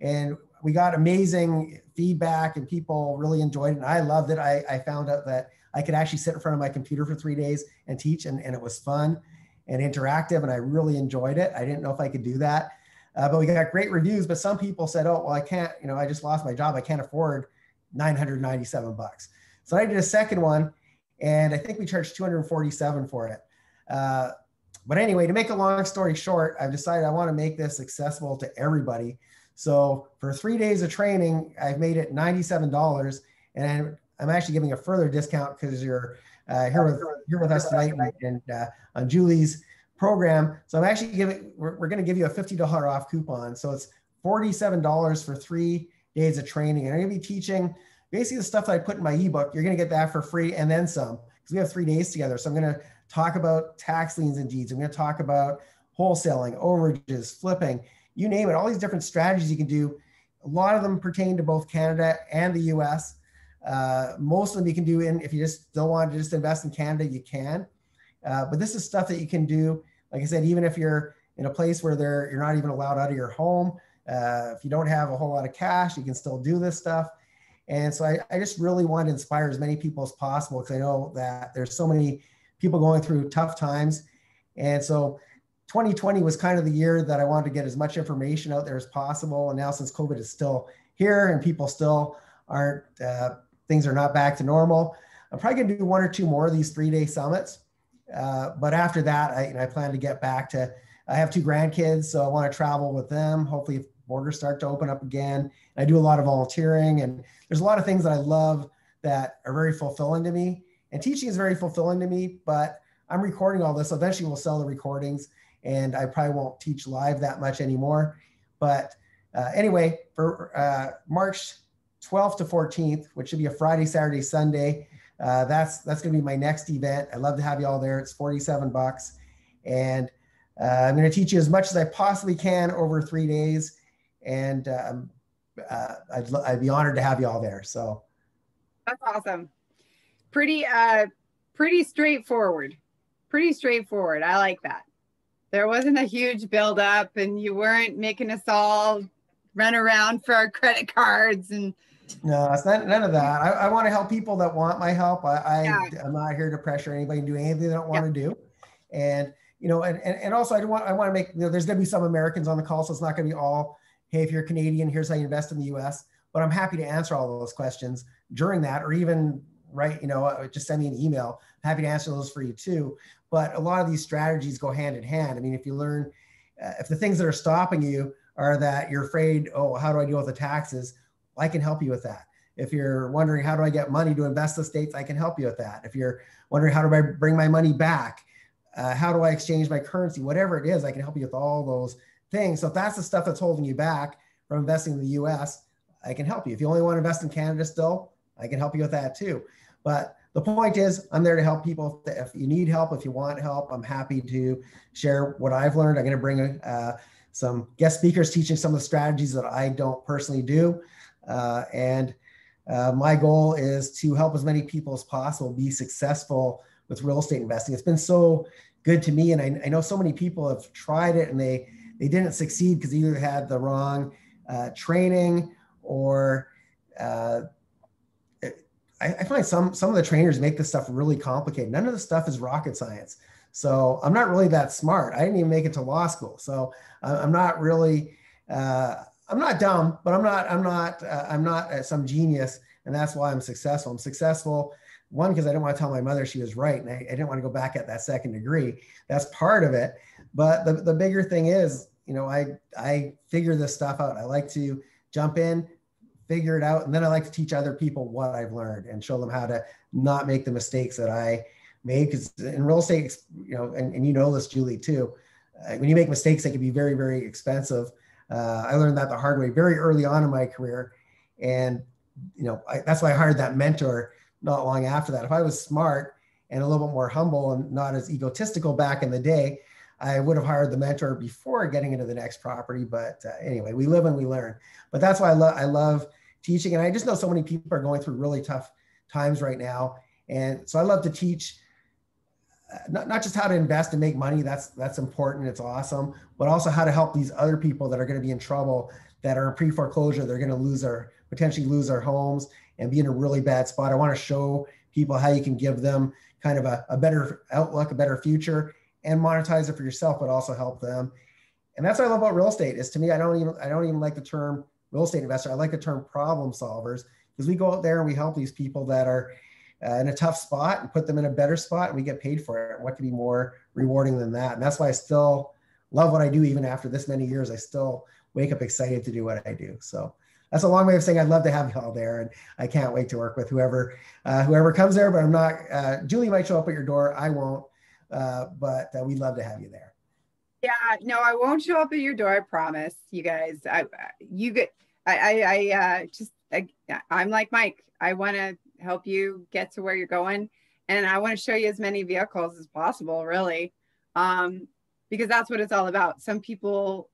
And we got amazing feedback and people really enjoyed it. And I loved it. I, I found out that I could actually sit in front of my computer for three days and teach, and, and it was fun and interactive. And I really enjoyed it. I didn't know if I could do that. Uh, but we got great reviews. But some people said, oh, well, I can't, you know, I just lost my job. I can't afford 997 bucks. So I did a second one and I think we charged 247 for it. Uh, but anyway, to make a long story short, I've decided I want to make this accessible to everybody. So for three days of training, I've made it $97. And I'm actually giving a further discount because you're uh, here with here with us tonight and, uh, on Julie's program. So I'm actually giving we're, we're going to give you a $50 off coupon. So it's $47 for three days of training. And I'm going to be teaching basically the stuff that I put in my ebook. You're going to get that for free and then some because we have three days together. So I'm going to talk about tax liens and deeds. I'm going to talk about wholesaling, overages, flipping you name it, all these different strategies you can do. A lot of them pertain to both Canada and the US. Uh, most of them you can do in, if you just don't want to just invest in Canada, you can. Uh, but this is stuff that you can do. Like I said, even if you're in a place where they're, you're not even allowed out of your home, uh, if you don't have a whole lot of cash, you can still do this stuff. And so I, I just really want to inspire as many people as possible because I know that there's so many people going through tough times. And so 2020 was kind of the year that I wanted to get as much information out there as possible. And now, since COVID is still here and people still aren't, uh, things are not back to normal, I'm probably going to do one or two more of these three day summits. Uh, but after that, I, I plan to get back to, I have two grandkids, so I want to travel with them. Hopefully, if borders start to open up again. I do a lot of volunteering, and there's a lot of things that I love that are very fulfilling to me. And teaching is very fulfilling to me, but I'm recording all this. Eventually, we'll sell the recordings and I probably won't teach live that much anymore. But uh, anyway, for uh, March 12th to 14th, which should be a Friday, Saturday, Sunday, uh, that's that's going to be my next event. I'd love to have you all there. It's 47 bucks, and uh, I'm going to teach you as much as I possibly can over three days, and um, uh, I'd, I'd be honored to have you all there. So that's awesome. Pretty uh, pretty straightforward. Pretty straightforward. I like that there wasn't a huge buildup and you weren't making us all run around for our credit cards and no it's not none of that. I, I want to help people that want my help. I, I am not here to pressure anybody to do anything they don't want yeah. to do. And you know and, and, and also i want i want to make you know there's going to be some americans on the call so it's not going to be all hey if you're canadian here's how you invest in the us but i'm happy to answer all those questions during that or even right you know uh, just send me an email. I'm happy to answer those for you too. But a lot of these strategies go hand in hand. I mean, if you learn, uh, if the things that are stopping you are that you're afraid, oh, how do I deal with the taxes? I can help you with that. If you're wondering, how do I get money to invest the states? I can help you with that. If you're wondering, how do I bring my money back? Uh, how do I exchange my currency? Whatever it is, I can help you with all those things. So if that's the stuff that's holding you back from investing in the US, I can help you. If you only want to invest in Canada still, I can help you with that too. But the point is, I'm there to help people. If you need help, if you want help, I'm happy to share what I've learned. I'm going to bring uh, some guest speakers teaching some of the strategies that I don't personally do. Uh, and uh, my goal is to help as many people as possible be successful with real estate investing. It's been so good to me. And I, I know so many people have tried it and they they didn't succeed because they either had the wrong uh, training or uh, I, I, find some some of the trainers make this stuff really complicated. None of the stuff is rocket science. So I'm not really that smart. I didn't even make it to law school. So I'm not really uh, I'm not dumb, but I'm not I'm not uh, I'm not uh, some genius, and that's why I'm successful. I'm successful one because I didn't want to tell my mother she was right, and I, I, didn't want to go back at that second degree. That's part of it. But the, the bigger thing is, you know, I I figure this stuff out. I like to jump in, figure it out, and then I like to teach other people what I've learned and show them how to not make the mistakes that I made. Because in real estate, you know, and, and you know this, Julie, too. Uh, when you make mistakes, they can be very, very expensive. Uh, I learned that the hard way very early on in my career, and you know I, that's why I hired that mentor not long after that. If I was smart and a little bit more humble and not as egotistical back in the day, I would have hired the mentor before getting into the next property. But uh, anyway, we live and we learn. But that's why I love I love teaching, and I just know so many people are going through really tough times right now, and so I love to teach. Not, not just how to invest and make money that's that's important it's awesome but also how to help these other people that are going to be in trouble that are in pre-foreclosure they're going to lose their potentially lose their homes and be in a really bad spot. I want to show people how you can give them kind of a, a better outlook, a better future, and monetize it for yourself, but also help them. And that's what I love about real estate. Is to me, I don't even I don't even like the term real estate investor. I like the term problem solvers because we go out there and we help these people that are uh, in a tough spot and put them in a better spot, and we get paid for it. What could be more rewarding than that? And that's why I still love what I do, even after this many years. I still wake up excited to do what I do. So that's a long way of saying I'd love to have you all there, and I can't wait to work with whoever uh, whoever comes there. But I'm not. Uh, Julie might show up at your door. I won't, uh, but uh, we'd love to have you there. Yeah, no, I won't show up at your door. I promise, you guys. I you get. I I, just I, I'm like Mike. I want to help you get to where you're going, and I want to show you as many vehicles as possible. Really. Um, because that's what it's all about. Some people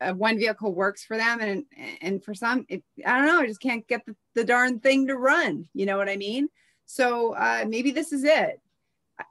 uh, one vehicle works for them and and for some it, i don't know i just can't get the, the darn thing to run you know what i mean so uh, maybe this is it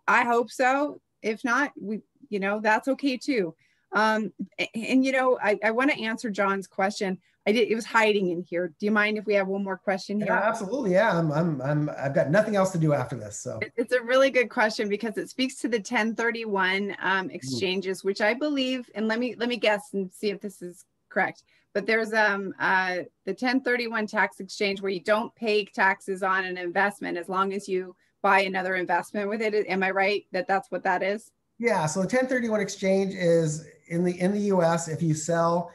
i hope so if not we you know that's okay too um, and, and you know i, I want to answer john's question I did. It was hiding in here. Do you mind if we have one more question here? Yeah, absolutely. Yeah, I'm. I'm. I'm. I've got nothing else to do after this. So it's a really good question because it speaks to the 1031 um, exchanges, which I believe. And let me let me guess and see if this is correct. But there's um uh the 1031 tax exchange where you don't pay taxes on an investment as long as you buy another investment with it. Am I right that that's what that is? Yeah. So the 1031 exchange is in the in the U.S. If you sell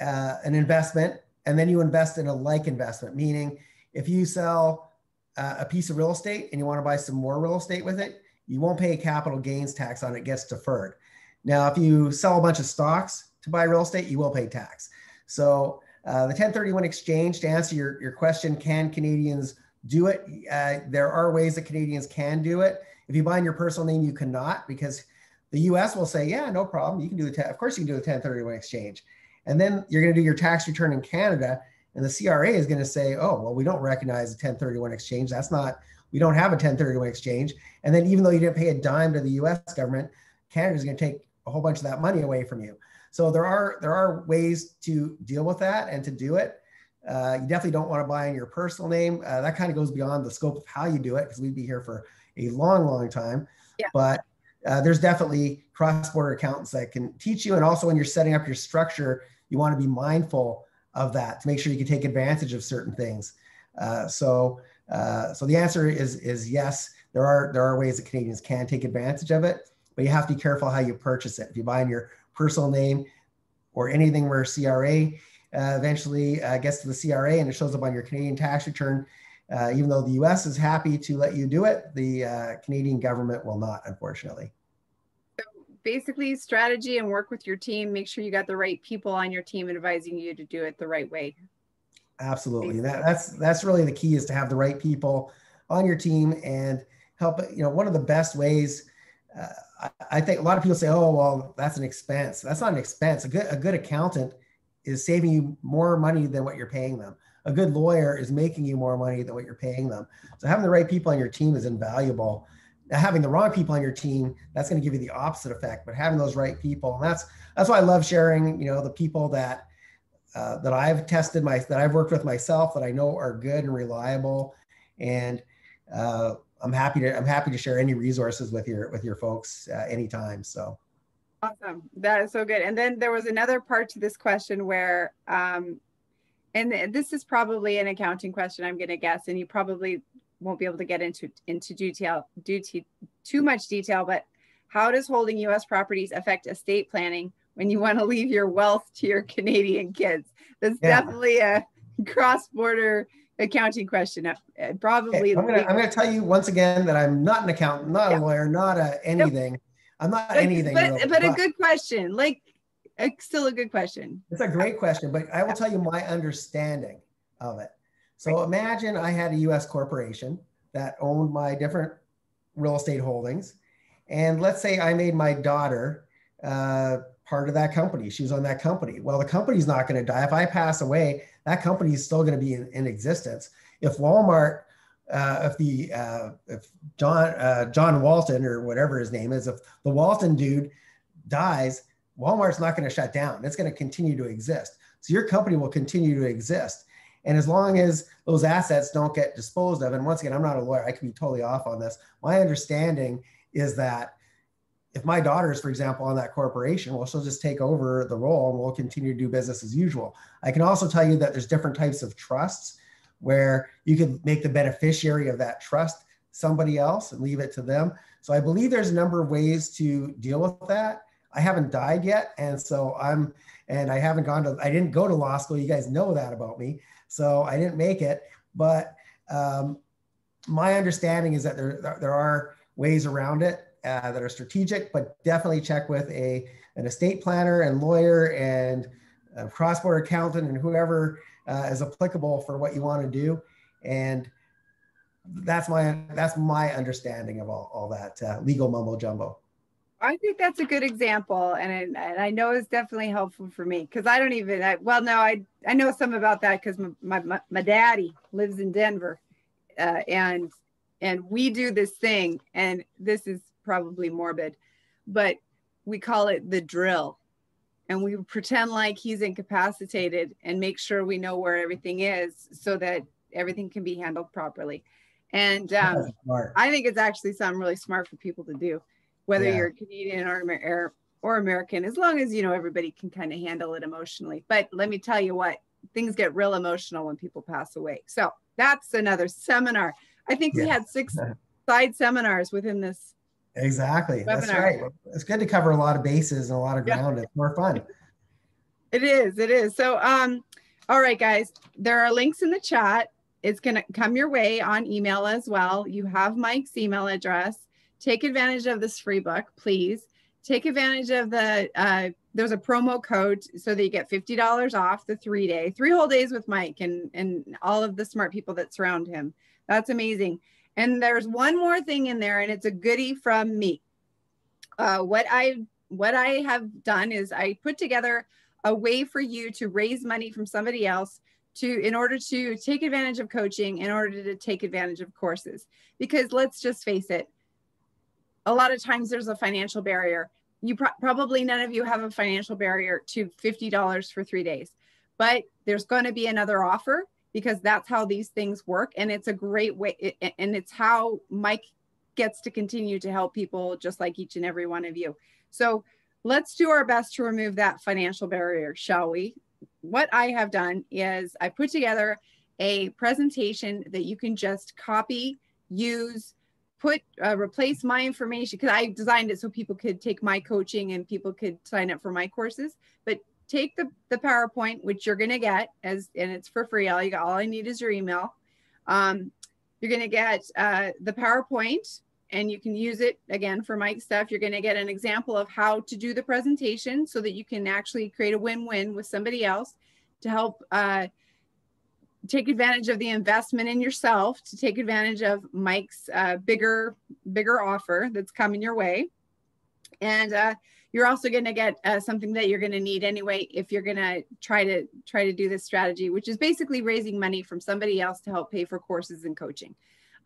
uh, an investment and then you invest in a like investment, meaning if you sell uh, a piece of real estate and you want to buy some more real estate with it, you won't pay capital gains tax on it, gets deferred. Now, if you sell a bunch of stocks to buy real estate, you will pay tax. So uh, the 1031 exchange, to answer your, your question, can Canadians do it? Uh, there are ways that Canadians can do it. If you buy in your personal name, you cannot because the US will say, yeah, no problem. You can do the, of course you can do a 1031 exchange. And then you're going to do your tax return in Canada, and the CRA is going to say, oh, well, we don't recognize a 1031 exchange. That's not, we don't have a 1031 exchange. And then even though you didn't pay a dime to the US government, Canada is going to take a whole bunch of that money away from you. So there are there are ways to deal with that and to do it. Uh, you definitely don't want to buy in your personal name. Uh, that kind of goes beyond the scope of how you do it because we'd be here for a long, long time. Yeah. But uh, there's definitely cross-border accountants that can teach you. And also when you're setting up your structure, you want to be mindful of that to make sure you can take advantage of certain things. Uh, so, uh, so the answer is is yes. There are there are ways that Canadians can take advantage of it, but you have to be careful how you purchase it. If you buy in your personal name or anything where CRA uh, eventually uh, gets to the CRA and it shows up on your Canadian tax return, uh, even though the US is happy to let you do it, the uh, Canadian government will not, unfortunately. So basically, strategy and work with your team. Make sure you got the right people on your team advising you to do it the right way. Absolutely. That, that's that's really the key is to have the right people on your team and help. You know, one of the best ways. Uh, I, I think a lot of people say, "Oh, well, that's an expense." That's not an expense. A good a good accountant is saving you more money than what you're paying them a good lawyer is making you more money than what you're paying them. So having the right people on your team is invaluable. Now, having the wrong people on your team, that's going to give you the opposite effect. But having those right people, and that's that's why I love sharing. You know, the people that uh, that I've tested my that I've worked with myself that I know are good and reliable, and uh, I'm happy to I'm happy to share any resources with your with your folks uh, anytime. So awesome, that is so good. And then there was another part to this question where, um, and this is probably an accounting question, I'm going to guess, and you probably won't be able to get into into detail due to too much detail, but how does holding U.S. properties affect estate planning when you want to leave your wealth to your Canadian kids? That's yeah. definitely a cross-border accounting question. Uh, probably. Okay, I'm going to tell you once again that I'm not an accountant, not a lawyer, not a anything. Nope. I'm not but, anything. But, really, but, but, a good question. Like, a, still a good question. It's a great question, but I will tell you my understanding of it. So imagine I had a US corporation that owned my different real estate holdings. And let's say I made my daughter uh, part of that company. She was on that company. Well, the company's not going to die. If I pass away, that company is still going to be in, in existence. If Walmart, uh, if the uh, if John uh, John Walton or whatever his name is, if the Walton dude dies, Walmart's not going to shut down. It's going to continue to exist. So your company will continue to exist. And as long as those assets don't get disposed of, and once again, I'm not a lawyer, I could be totally off on this. My understanding is that if my daughter is, for example, on that corporation, well, she'll just take over the role and we'll continue to do business as usual. I can also tell you that there's different types of trusts where you can make the beneficiary of that trust somebody else and leave it to them. So I believe there's a number of ways to deal with that. I haven't died yet. And so I'm, and I haven't gone to, I didn't go to law school. You guys know that about me. So I didn't make it. But um, my understanding is that there, there are ways around it uh, that are strategic, but definitely check with a an estate planner and lawyer and cross-border accountant and whoever uh, is applicable for what you want to do. And that's my that's my understanding of all, all that uh, legal mumbo jumbo. I think that's a good example, and I, and I know it's definitely helpful for me because I don't even. I, well, no, I I know some about that because my, my my daddy lives in Denver, uh, and and we do this thing, and this is probably morbid, but we call it the drill. And we pretend like he's incapacitated and make sure we know where everything is so that everything can be handled properly. And um, I think it's actually something really smart for people to do, whether yeah. you're Canadian or, or American, as long as you know everybody can kind of handle it emotionally. But let me tell you what, things get real emotional when people pass away. So that's another seminar. I think yeah. we had six side seminars within this Exactly. Webinar. That's right. It's good to cover a lot of bases and a lot of ground. Yeah. It's more fun. It is. It is. So, um, all right, guys, there are links in the chat. It's going to come your way on email as well. You have Mike's email address. Take advantage of this free book, please. Take advantage of the, uh, there's a promo code so that you get $50 off the three day, three whole days with Mike and, and all of the smart people that surround him. That's amazing. And there's one more thing in there, and it's a goodie from me. Uh, what I what I have done is I put together a way for you to raise money from somebody else to in order to take advantage of coaching, in order to take advantage of courses. Because let's just face it, a lot of times there's a financial barrier. You pro- probably none of you have a financial barrier to $50 for three days, but there's going to be another offer because that's how these things work. And it's a great way and it's how mike gets to continue to help people just like each and every one of you. So let's do our best to remove that financial barrier shall we? What i have done is i put together a presentation that you can just copy use put uh, replace my information because i designed it so people could take my coaching and people could sign up for my courses but take the, the PowerPoint, which you're going to get as, and it's for free. All you got, all I need is your email. Um, you're going to get uh, the PowerPoint and you can use it again for Mike stuff. You're going to get an example of how to do the presentation so that you can actually create a win-win with somebody else to help uh, take advantage of the investment in yourself, to take advantage of Mike's uh, bigger, bigger offer that's coming your way. And uh, you're also going to get uh, something that you're going to need anyway if you're going to try to try to do this strategy which is basically raising money from somebody else to help pay for courses and coaching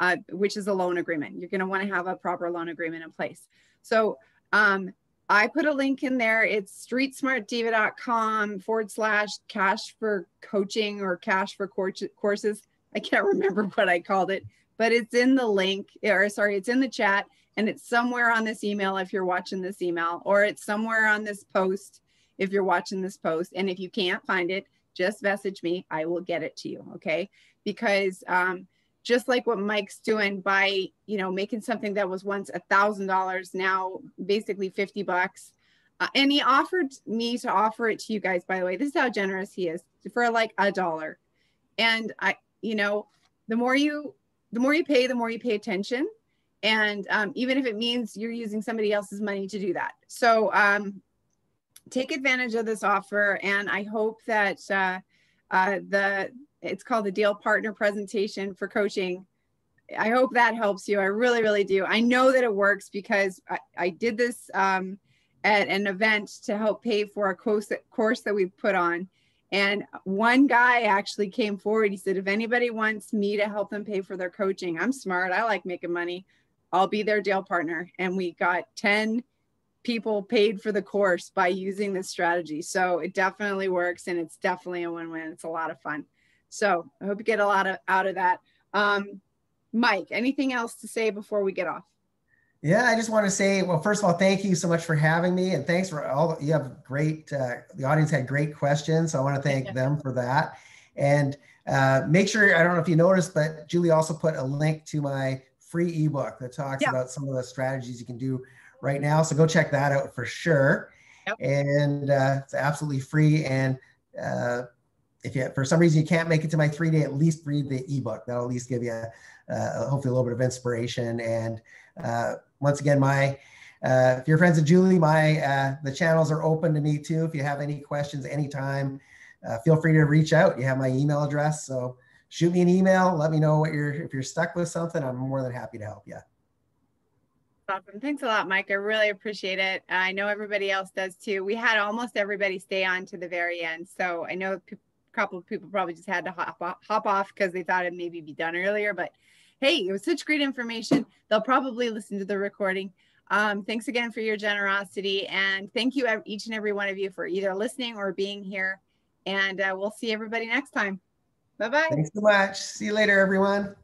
uh, which is a loan agreement. You're going to want to have a proper loan agreement in place. So um, I put a link in there. It's streetsmartdiva.com forward slash cash for coaching or cash for courses. I can't remember what I called it, but it's in the link, or sorry, it's in the chat and it's somewhere on this email if you're watching this email, or it's somewhere on this post if you're watching this post. And if you can't find it, just message me. I will get it to you. Okay. Because um, just like what Mike's doing by, you know, making something that was once a thousand dollars, now basically 50 bucks. Uh, and he offered me to offer it to you guys, by the way, this is how generous he is for like a dollar. And I, you know, the more you, the more you pay, the more you pay attention. And um, even if it means you're using somebody else's money to do that. So um, take advantage of this offer. And I hope that uh, uh, the, it's called the deal partner presentation for coaching. I hope that helps you. I really, really do. I know that it works because I, I did this um, at an event to help pay for a course, course that we put on. And one guy actually came forward. He said, if anybody wants me to help them pay for their coaching, I'm smart. I like making money. I'll be their deal partner. And we got 10 people paid for the course by using this strategy. So it definitely works and it's definitely a win-win. It's a lot of fun. So I hope you get a lot of out of that. Um, Mike, anything else to say before we get off? Yeah, I just want to say, well, first of all, thank you so much for having me, and thanks for all. You have great. Uh, the audience had great questions, so I want to thank them for that. And uh, make sure I don't know if you noticed, but Julie also put a link to my free ebook that talks yeah. about some of the strategies you can do right now. So go check that out for sure. Yep. And uh, it's absolutely free. And uh, if you for some reason you can't make it to my three day, at least read the ebook. That'll at least give you uh, hopefully a little bit of inspiration. And uh, once again, my uh, if you're friends of Julie, my uh, the channels are open to me too. If you have any questions anytime, uh, feel free to reach out. You have my email address, so shoot me an email. Let me know what you're if you're stuck with something. I'm more than happy to help you. Awesome. Thanks a lot, Mike. I really appreciate it. I know everybody else does too. We had almost everybody stay on to the very end. So I know couple of people probably just had to hop off, hop off because they thought it maybe be done earlier. But hey, it was such great information. They'll probably listen to the recording. Um, thanks again for your generosity. And thank you, each and every one of you, for either listening or being here. And uh, we'll see everybody next time. Bye bye. Thanks so much. See you later, everyone.